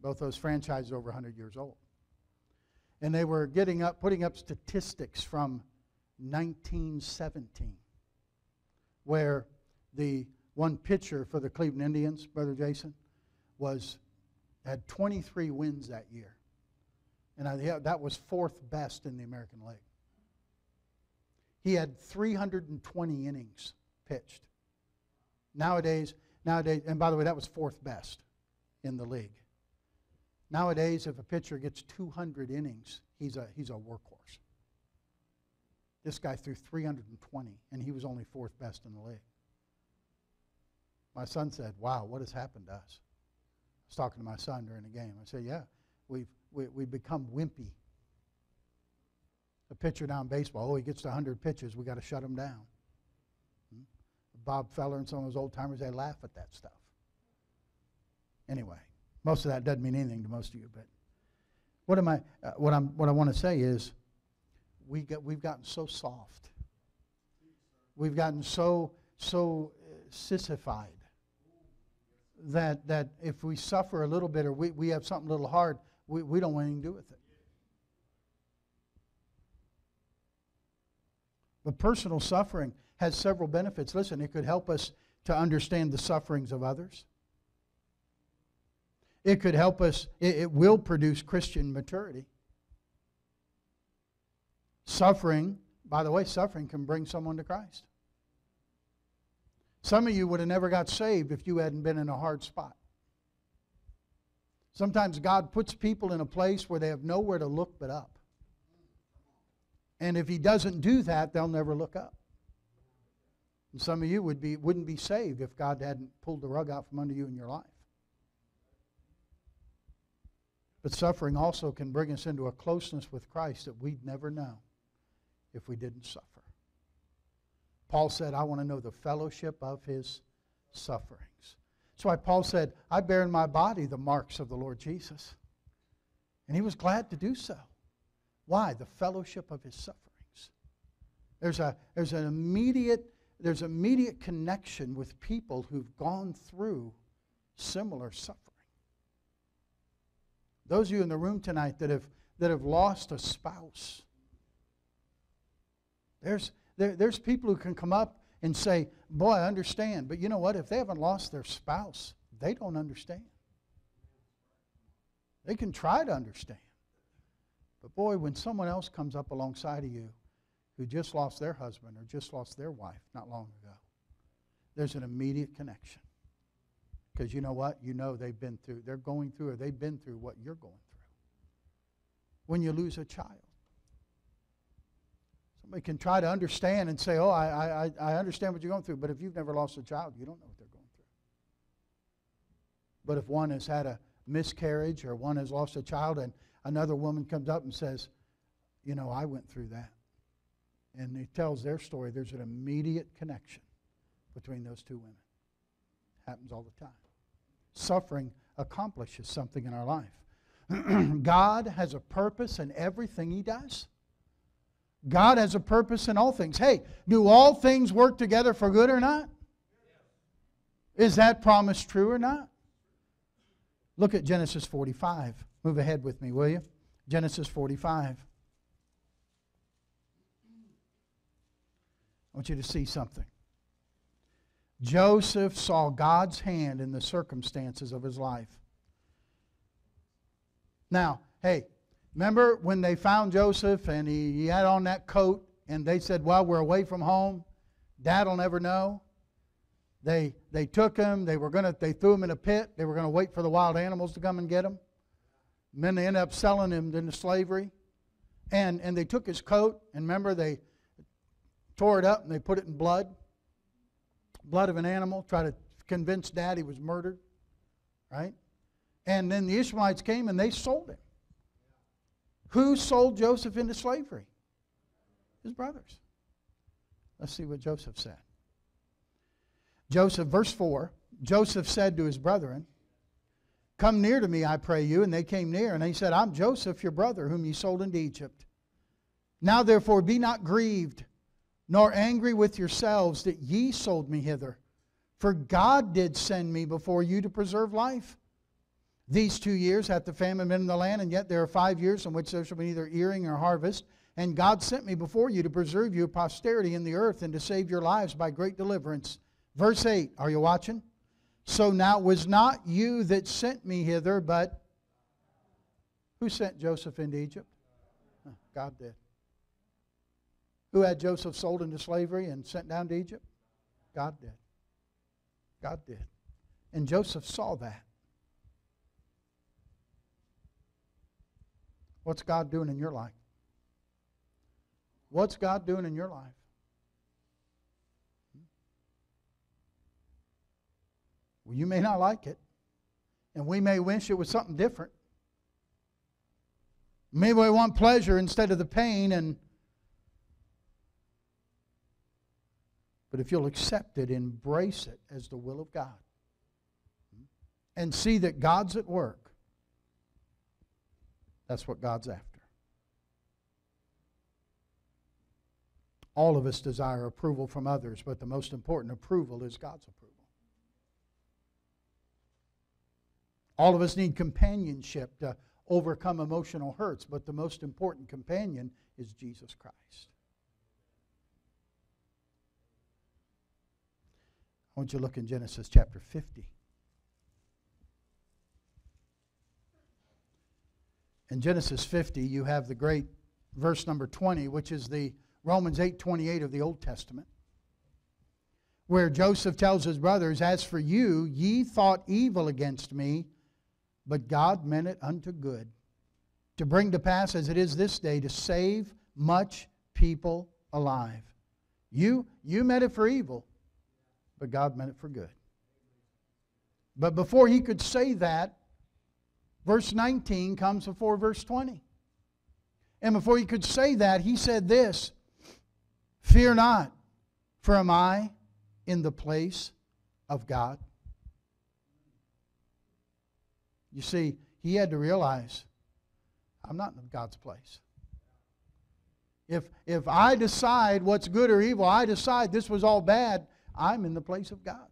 Both those franchises over 100 years old. And they were getting up, putting up statistics from 1917, where the one pitcher for the Cleveland Indians, Brother Jason, was had 23 wins that year. And I, that was fourth best in the American League. He had 320 innings pitched. Nowadays, nowadays, and by the way, that was fourth best in the league. Nowadays, if a pitcher gets 200 innings, he's a, he's a workhorse. This guy threw 320, and he was only fourth best in the league. My son said, Wow, what has happened to us? I was talking to my son during the game. I said, Yeah, we've, we, we've become wimpy. A pitcher down baseball, oh, he gets to 100 pitches, we got to shut him down. Hmm? Bob Feller and some of those old timers, they laugh at that stuff. Anyway, most of that doesn't mean anything to most of you, but what am I? Uh, what I'm? What I want to say is, we get we've gotten so soft. We've gotten so so uh, sissified that, that if we suffer a little bit or we, we have something a little hard, we, we don't want anything to do with it. But personal suffering has several benefits. Listen, it could help us to understand the sufferings of others. It could help us, it, it will produce Christian maturity. Suffering, by the way, suffering can bring someone to Christ. Some of you would have never got saved if you hadn't been in a hard spot. Sometimes God puts people in a place where they have nowhere to look but up. And if He doesn't do that, they'll never look up. And some of you would be, wouldn't be saved if God hadn't pulled the rug out from under you in your life. But suffering also can bring us into a closeness with Christ that we'd never know if we didn't suffer. Paul said, I want to know the fellowship of his sufferings. That's why Paul said, I bear in my body the marks of the Lord Jesus. And he was glad to do so. Why? The fellowship of his sufferings. There's, a, there's an immediate, there's immediate connection with people who've gone through similar suffering. Those of you in the room tonight that have, that have lost a spouse, there's, there, there's people who can come up and say, Boy, I understand. But you know what? If they haven't lost their spouse, they don't understand. They can try to understand. But boy, when someone else comes up alongside of you who just lost their husband or just lost their wife not long ago, there's an immediate connection. Because you know what? You know they've been through, they're going through, or they've been through what you're going through. When you lose a child, somebody can try to understand and say, Oh, I, I, I understand what you're going through, but if you've never lost a child, you don't know what they're going through. But if one has had a miscarriage or one has lost a child and another woman comes up and says, You know, I went through that. And he tells their story. There's an immediate connection between those two women. Happens all the time. Suffering accomplishes something in our life. God has a purpose in everything he does. God has a purpose in all things. Hey, do all things work together for good or not? Is that promise true or not? Look at Genesis 45. Move ahead with me, will you? Genesis 45. I want you to see something. Joseph saw God's hand in the circumstances of his life. Now, hey, remember when they found Joseph and he, he had on that coat and they said, Well, we're away from home. Dad'll never know. They, they took him, they were gonna they threw him in a pit, they were gonna wait for the wild animals to come and get him. And then they ended up selling him into slavery. And and they took his coat, and remember they tore it up and they put it in blood. Blood of an animal, try to convince dad he was murdered. Right? And then the Ishmaelites came and they sold him. Who sold Joseph into slavery? His brothers. Let's see what Joseph said. Joseph, verse 4 Joseph said to his brethren, Come near to me, I pray you. And they came near, and he said, I'm Joseph, your brother, whom ye sold into Egypt. Now therefore be not grieved, nor angry with yourselves that ye sold me hither. For God did send me before you to preserve life. These two years hath the famine been in the land, and yet there are five years in which there shall be neither earing nor harvest. And God sent me before you to preserve your posterity in the earth and to save your lives by great deliverance. Verse 8, are you watching? So now it was not you that sent me hither, but who sent Joseph into Egypt? God did. Who had Joseph sold into slavery and sent down to Egypt? God did. God did. And Joseph saw that. What's God doing in your life? What's God doing in your life? Well, you may not like it, and we may wish it was something different. Maybe we want pleasure instead of the pain, and but if you'll accept it, embrace it as the will of God, and see that God's at work, that's what God's after. All of us desire approval from others, but the most important approval is God's approval. All of us need companionship to overcome emotional hurts, but the most important companion is Jesus Christ. I want you to look in Genesis chapter 50. In Genesis 50, you have the great verse number 20, which is the Romans 8:28 of the Old Testament, where Joseph tells his brothers, "As for you, ye thought evil against me, but God meant it unto good, to bring to pass as it is this day, to save much people alive. You, you meant it for evil, but God meant it for good. But before he could say that, verse 19 comes before verse 20. And before he could say that, he said this Fear not, For am I in the place of God? You see, he had to realize I'm not in God's place. If, if I decide what's good or evil, I decide this was all bad, I'm in the place of God.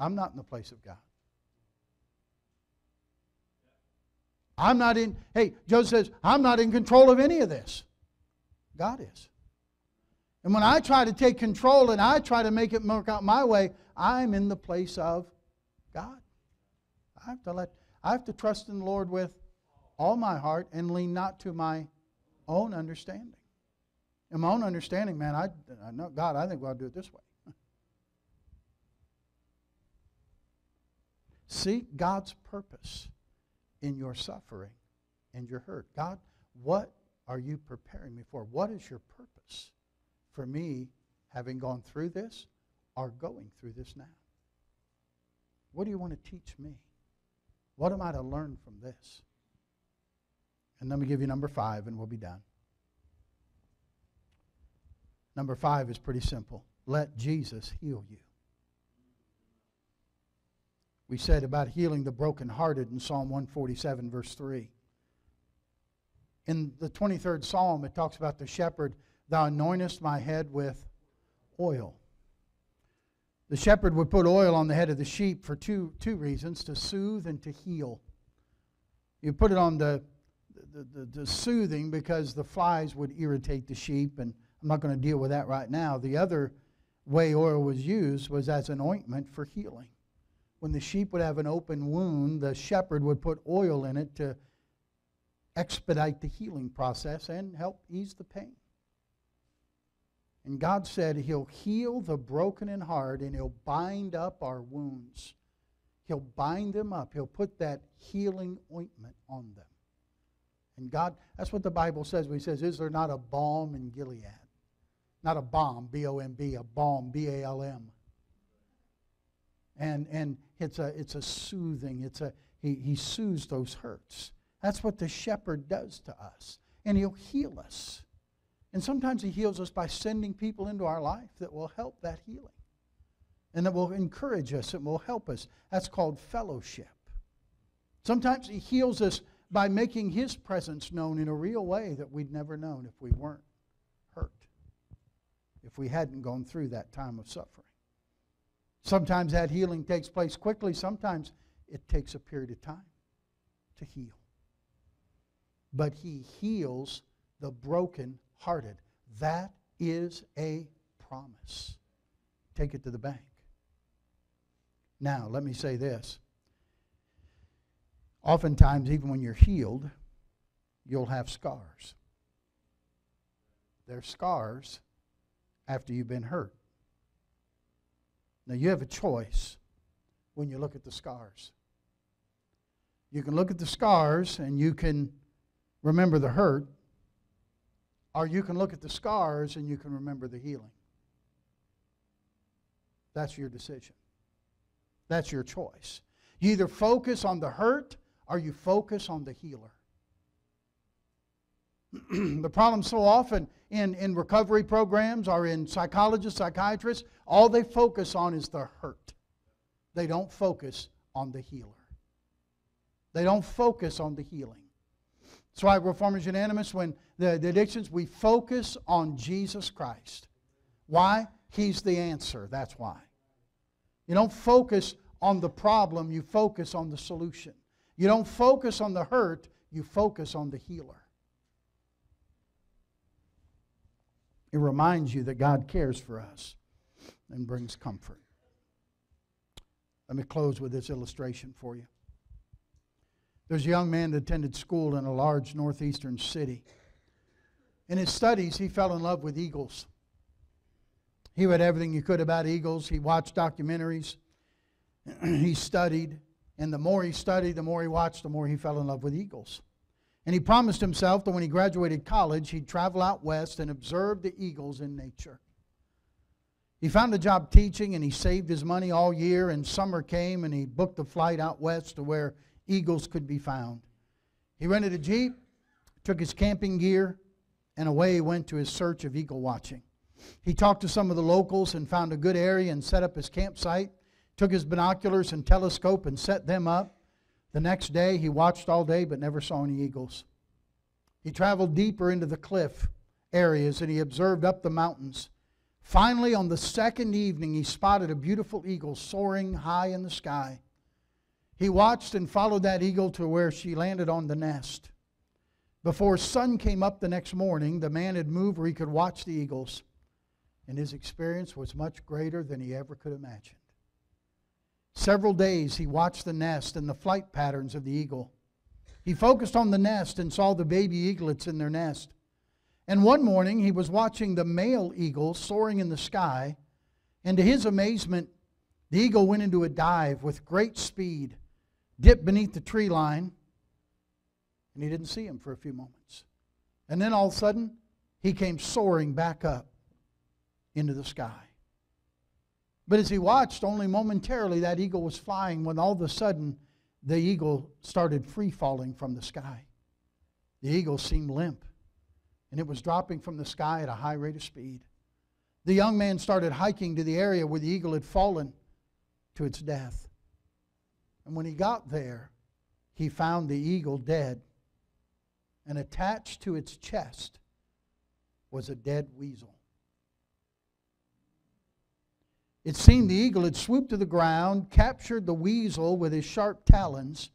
I'm not in the place of God. I'm not in, hey, Joseph says, I'm not in control of any of this. God is. And when I try to take control and I try to make it work out my way, I'm in the place of God. I have to let I have to trust in the Lord with all my heart and lean not to my own understanding. In my own understanding, man, I, I know God, I think to do it this way. Seek God's purpose in your suffering and your hurt. God, what are you preparing me for? What is your purpose for me having gone through this or going through this now? What do you want to teach me? What am I to learn from this? And let me give you number five, and we'll be done. Number five is pretty simple let Jesus heal you. We said about healing the brokenhearted in Psalm 147, verse 3. In the 23rd Psalm, it talks about the shepherd, Thou anointest my head with oil. The shepherd would put oil on the head of the sheep for two, two reasons to soothe and to heal. You put it on the, the, the, the soothing because the flies would irritate the sheep, and I'm not going to deal with that right now. The other way oil was used was as an ointment for healing. When the sheep would have an open wound, the shepherd would put oil in it to expedite the healing process and help ease the pain. And God said He'll heal the broken in heart and He'll bind up our wounds. He'll bind them up. He'll put that healing ointment on them. And God, that's what the Bible says when He says, Is there not a balm in Gilead? Not a bomb, B O M B, a balm, B A L M. And, and it's, a, it's a soothing, it's a, he, he soothes those hurts. That's what the shepherd does to us. And he'll heal us. And sometimes he heals us by sending people into our life that will help that healing and that will encourage us and will help us. That's called fellowship. Sometimes he heals us by making his presence known in a real way that we'd never known if we weren't hurt, if we hadn't gone through that time of suffering. Sometimes that healing takes place quickly, sometimes it takes a period of time to heal but he heals the broken-hearted. That is a promise. Take it to the bank. Now, let me say this. Oftentimes, even when you're healed, you'll have scars. There's scars after you've been hurt. Now, you have a choice when you look at the scars. You can look at the scars and you can remember the hurt, or you can look at the scars and you can remember the healing. That's your decision. That's your choice. You either focus on the hurt or you focus on the healer. the problem so often in, in recovery programs or in psychologists, psychiatrists, all they focus on is the hurt. They don't focus on the healer. They don't focus on the healing. That's why Reformers Unanimous, when the, the addictions, we focus on Jesus Christ. Why? He's the answer. That's why. You don't focus on the problem, you focus on the solution. You don't focus on the hurt, you focus on the healer. It reminds you that God cares for us and brings comfort. Let me close with this illustration for you. There's a young man that attended school in a large northeastern city. In his studies, he fell in love with eagles. He read everything he could about eagles. He watched documentaries. he studied. And the more he studied, the more he watched, the more he fell in love with eagles. And he promised himself that when he graduated college, he'd travel out west and observe the eagles in nature. He found a job teaching and he saved his money all year. And summer came and he booked a flight out west to where eagles could be found. He rented a Jeep, took his camping gear, and away he went to his search of eagle watching. He talked to some of the locals and found a good area and set up his campsite. Took his binoculars and telescope and set them up. The next day, he watched all day but never saw any eagles. He traveled deeper into the cliff areas and he observed up the mountains. Finally, on the second evening, he spotted a beautiful eagle soaring high in the sky. He watched and followed that eagle to where she landed on the nest. Before sun came up the next morning, the man had moved where he could watch the eagles, and his experience was much greater than he ever could imagine. Several days he watched the nest and the flight patterns of the eagle. He focused on the nest and saw the baby eaglets in their nest. And one morning he was watching the male eagle soaring in the sky, and to his amazement, the eagle went into a dive with great speed, dipped beneath the tree line, and he didn't see him for a few moments. And then all of a sudden, he came soaring back up into the sky. But as he watched, only momentarily that eagle was flying when all of a sudden the eagle started free falling from the sky. The eagle seemed limp and it was dropping from the sky at a high rate of speed. The young man started hiking to the area where the eagle had fallen to its death. And when he got there, he found the eagle dead. And attached to its chest was a dead weasel. It seemed the eagle had swooped to the ground, captured the weasel with his sharp talons,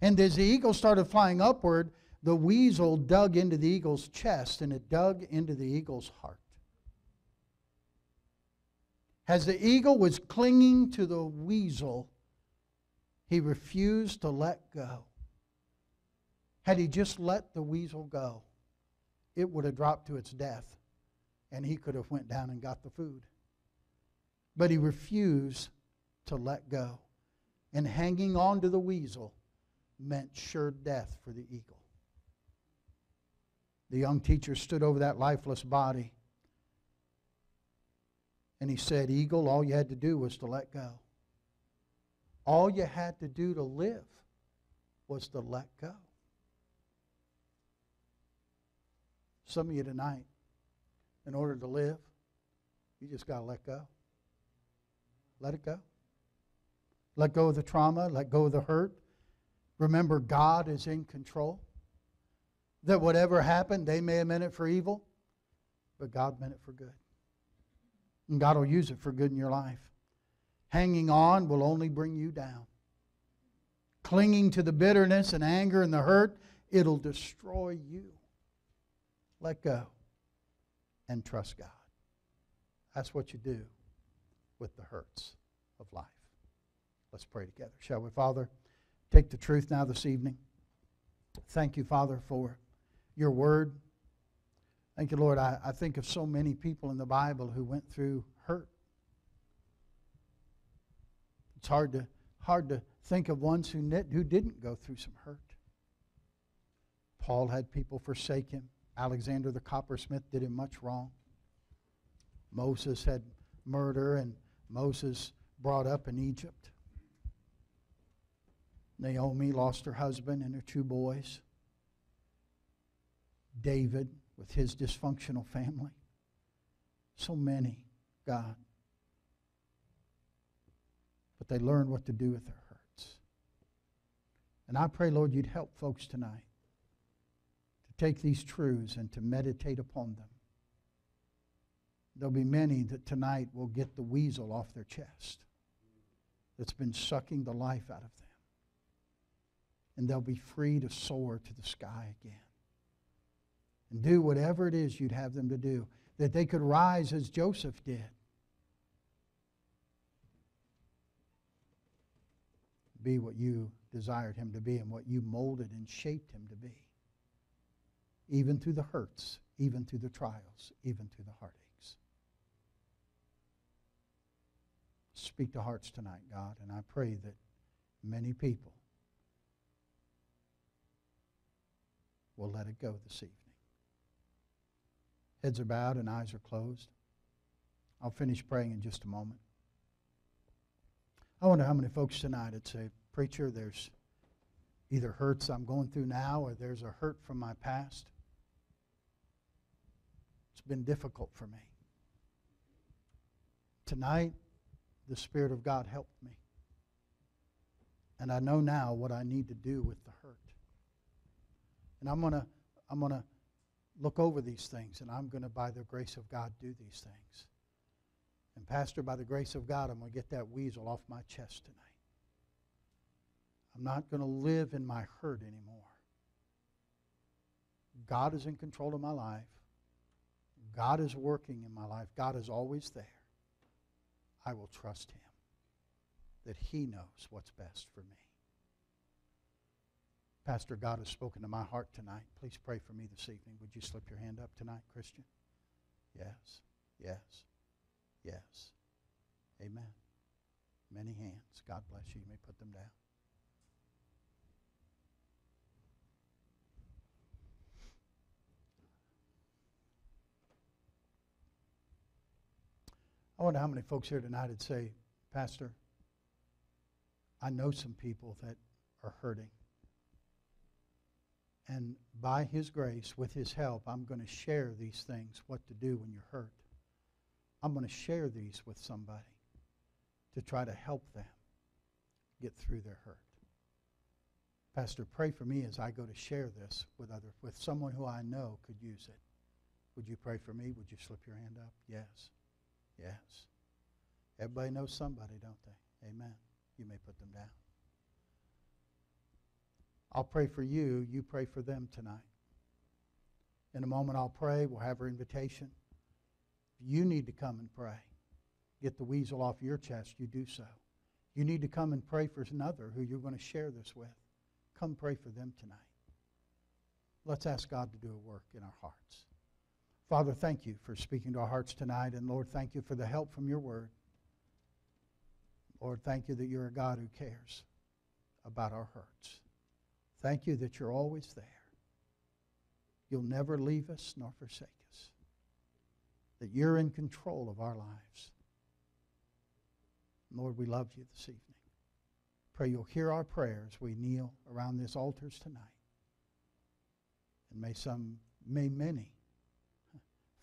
and as the eagle started flying upward, the weasel dug into the eagle's chest and it dug into the eagle's heart. As the eagle was clinging to the weasel, he refused to let go. Had he just let the weasel go, it would have dropped to its death and he could have went down and got the food. But he refused to let go. And hanging on to the weasel meant sure death for the eagle. The young teacher stood over that lifeless body and he said, Eagle, all you had to do was to let go. All you had to do to live was to let go. Some of you tonight, in order to live, you just got to let go. Let it go. Let go of the trauma, let go of the hurt. Remember, God is in control that whatever happened, they may have meant it for evil, but God meant it for good. And God will use it for good in your life. Hanging on will only bring you down. Clinging to the bitterness and anger and the hurt, it'll destroy you. Let go and trust God. That's what you do with the hurts of life. Let's pray together, shall we, Father? Take the truth now this evening. Thank you, Father, for your word. Thank you, Lord. I, I think of so many people in the Bible who went through hurt. It's hard to, hard to think of ones who, knit, who didn't go through some hurt. Paul had people forsake him. Alexander the coppersmith did him much wrong. Moses had murder, and Moses brought up in Egypt. Naomi lost her husband and her two boys. David with his dysfunctional family. So many, God. But they learned what to do with their hurts. And I pray, Lord, you'd help folks tonight to take these truths and to meditate upon them. There'll be many that tonight will get the weasel off their chest that's been sucking the life out of them. And they'll be free to soar to the sky again and do whatever it is you'd have them to do, that they could rise as Joseph did. Be what you desired him to be and what you molded and shaped him to be. Even through the hurts, even through the trials, even through the heartaches. Speak to hearts tonight, God, and I pray that many people will let it go this evening. Heads are bowed and eyes are closed. I'll finish praying in just a moment. I wonder how many folks tonight would say, Preacher, there's either hurts I'm going through now or there's a hurt from my past. It's been difficult for me. tonight, the Spirit of God helped me. And I know now what I need to do with the hurt. And I'm going to I'm going to look over these things and I'm going to by the grace of God do these things. And pastor by the grace of God I'm going to get that weasel off my chest tonight. I'm not going to live in my hurt anymore. God is in control of my life. God is working in my life. God is always there. I will trust Him that He knows what's best for me. Pastor, God has spoken to my heart tonight. Please pray for me this evening. Would you slip your hand up tonight, Christian? Yes, yes, yes. Amen. Many hands. God bless you. You may put them down. I wonder how many folks here tonight would say, Pastor, I know some people that are hurting. And by His grace, with His help, I'm going to share these things, what to do when you're hurt. I'm going to share these with somebody to try to help them get through their hurt. Pastor, pray for me as I go to share this with other with someone who I know could use it. Would you pray for me? Would you slip your hand up? Yes. Yes. Everybody knows somebody, don't they? Amen. You may put them down. I'll pray for you. You pray for them tonight. In a moment, I'll pray. We'll have our invitation. If you need to come and pray, get the weasel off your chest, you do so. You need to come and pray for another who you're going to share this with. Come pray for them tonight. Let's ask God to do a work in our hearts. Father, thank you for speaking to our hearts tonight. And Lord, thank you for the help from your word. Lord, thank you that you're a God who cares about our hurts. Thank you that you're always there. You'll never leave us nor forsake us. That you're in control of our lives. Lord, we love you this evening. Pray you'll hear our prayers. We kneel around this altars tonight. And may some, may many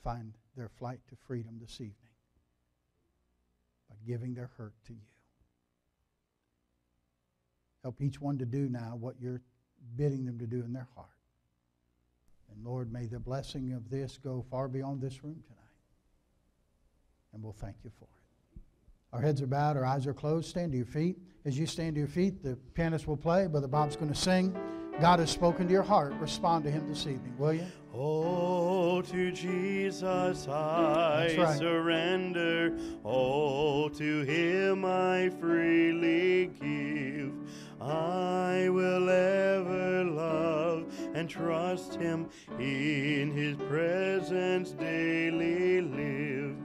find their flight to freedom this evening by giving their hurt to you. Help each one to do now what you're bidding them to do in their heart. And Lord, may the blessing of this go far beyond this room tonight. And we'll thank you for it. Our heads are bowed, our eyes are closed. Stand to your feet. As you stand to your feet, the pianist will play, Brother Bob's going to sing. God has spoken to your heart. Respond to him this evening, will you? Oh, to Jesus I right. surrender. Oh, to him I freely give. I will ever love and trust him. In his presence daily live.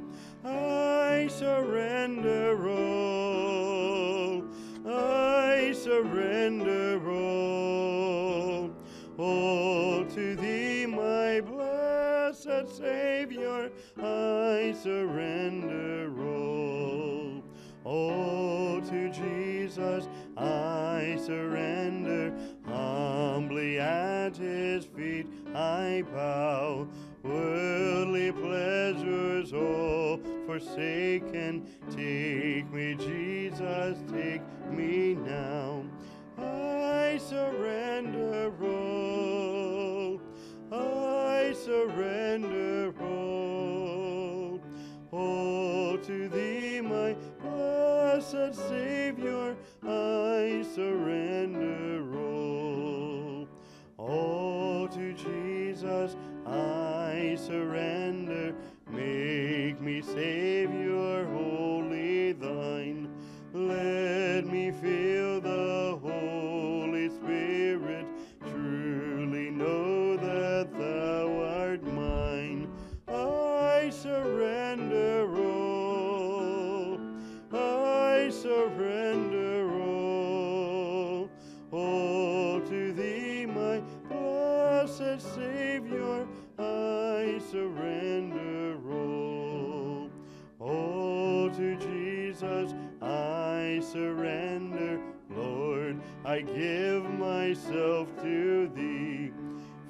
I surrender all. I surrender all. Oh, to thee, my blessed Savior, I surrender all. Oh, to Jesus I surrender. Humbly at his feet I bow. Worldly pleasures all forsaken. Take me, Jesus, take me now. I surrender all. I surrender all. Oh, to thee, my blessed Savior, I surrender all. Oh, to Jesus, I surrender. Make me Savior, oh, I give myself to thee.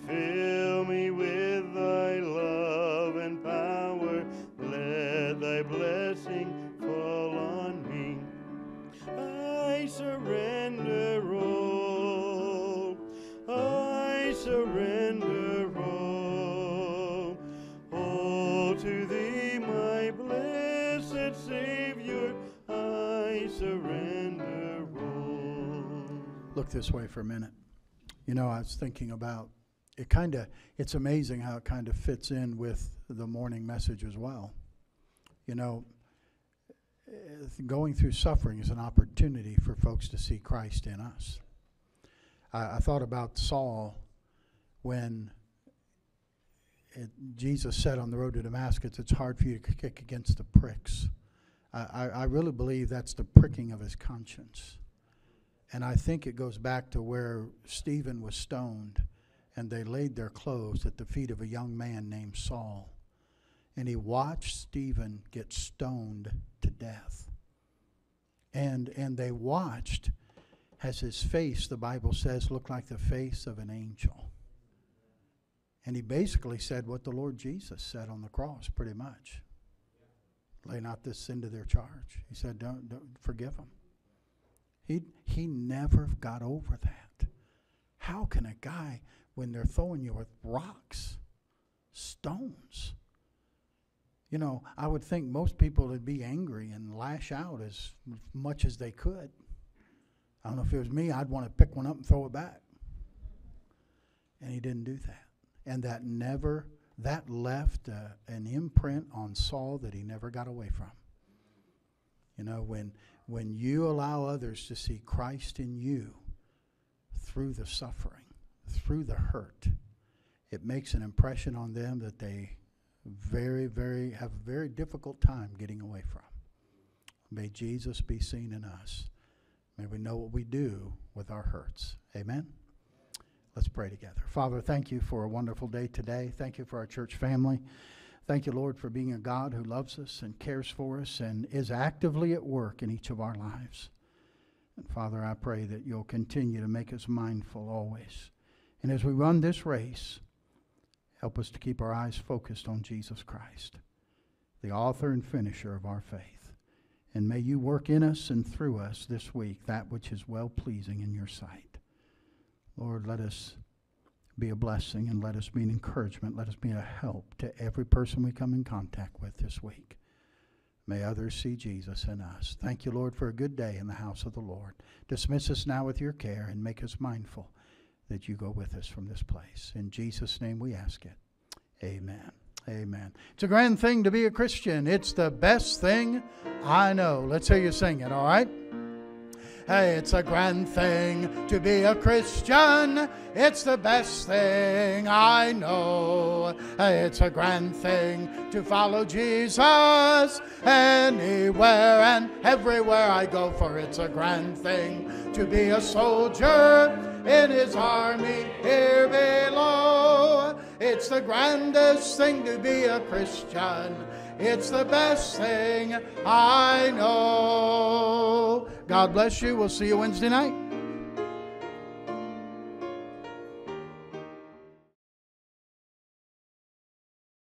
Fill me with thy love and power. Let thy blessing fall on me. I surrender. This way for a minute. You know, I was thinking about it kind of it's amazing how it kind of fits in with the morning message as well. You know, eh, going through suffering is an opportunity for folks to see Christ in us. I, I thought about Saul when it, Jesus said on the road to Damascus, it's hard for you to kick against the pricks. I, I, I really believe that's the pricking of his conscience. And I think it goes back to where Stephen was stoned and they laid their clothes at the feet of a young man named Saul. And he watched Stephen get stoned to death. And, and they watched as his face, the Bible says, looked like the face of an angel. And he basically said what the Lord Jesus said on the cross, pretty much. Lay not this sin to their charge. He said, don't, don't forgive them. He, he never got over that. How can a guy, when they're throwing you with rocks, stones, you know, I would think most people would be angry and lash out as much as they could. I don't know if it was me, I'd want to pick one up and throw it back. And he didn't do that. And that never, that left uh, an imprint on Saul that he never got away from. You know, when, when you allow others to see Christ in you through the suffering, through the hurt, it makes an impression on them that they very, very have a very difficult time getting away from. May Jesus be seen in us. May we know what we do with our hurts. Amen. Let's pray together. Father, thank you for a wonderful day today. Thank you for our church family. Thank you, Lord, for being a God who loves us and cares for us and is actively at work in each of our lives. And Father, I pray that you'll continue to make us mindful always. And as we run this race, help us to keep our eyes focused on Jesus Christ, the author and finisher of our faith. And may you work in us and through us this week that which is well pleasing in your sight. Lord, let us be a blessing and let us be an encouragement. Let us be a help to every person we come in contact with this week. May others see Jesus in us. Thank you, Lord, for a good day in the house of the Lord. Dismiss us now with your care and make us mindful that you go with us from this place. In Jesus' name we ask it. Amen. Amen. It's a grand thing to be a Christian. It's the best thing I know. Let's hear you sing it, all right? Hey, it's a grand thing to be a Christian. It's the best thing I know. Hey, it's a grand thing to follow Jesus anywhere and everywhere I go. For it's a grand thing to be a soldier in his army here below. It's the grandest thing to be a Christian. It's the best thing I know. God bless you. We'll see you Wednesday night.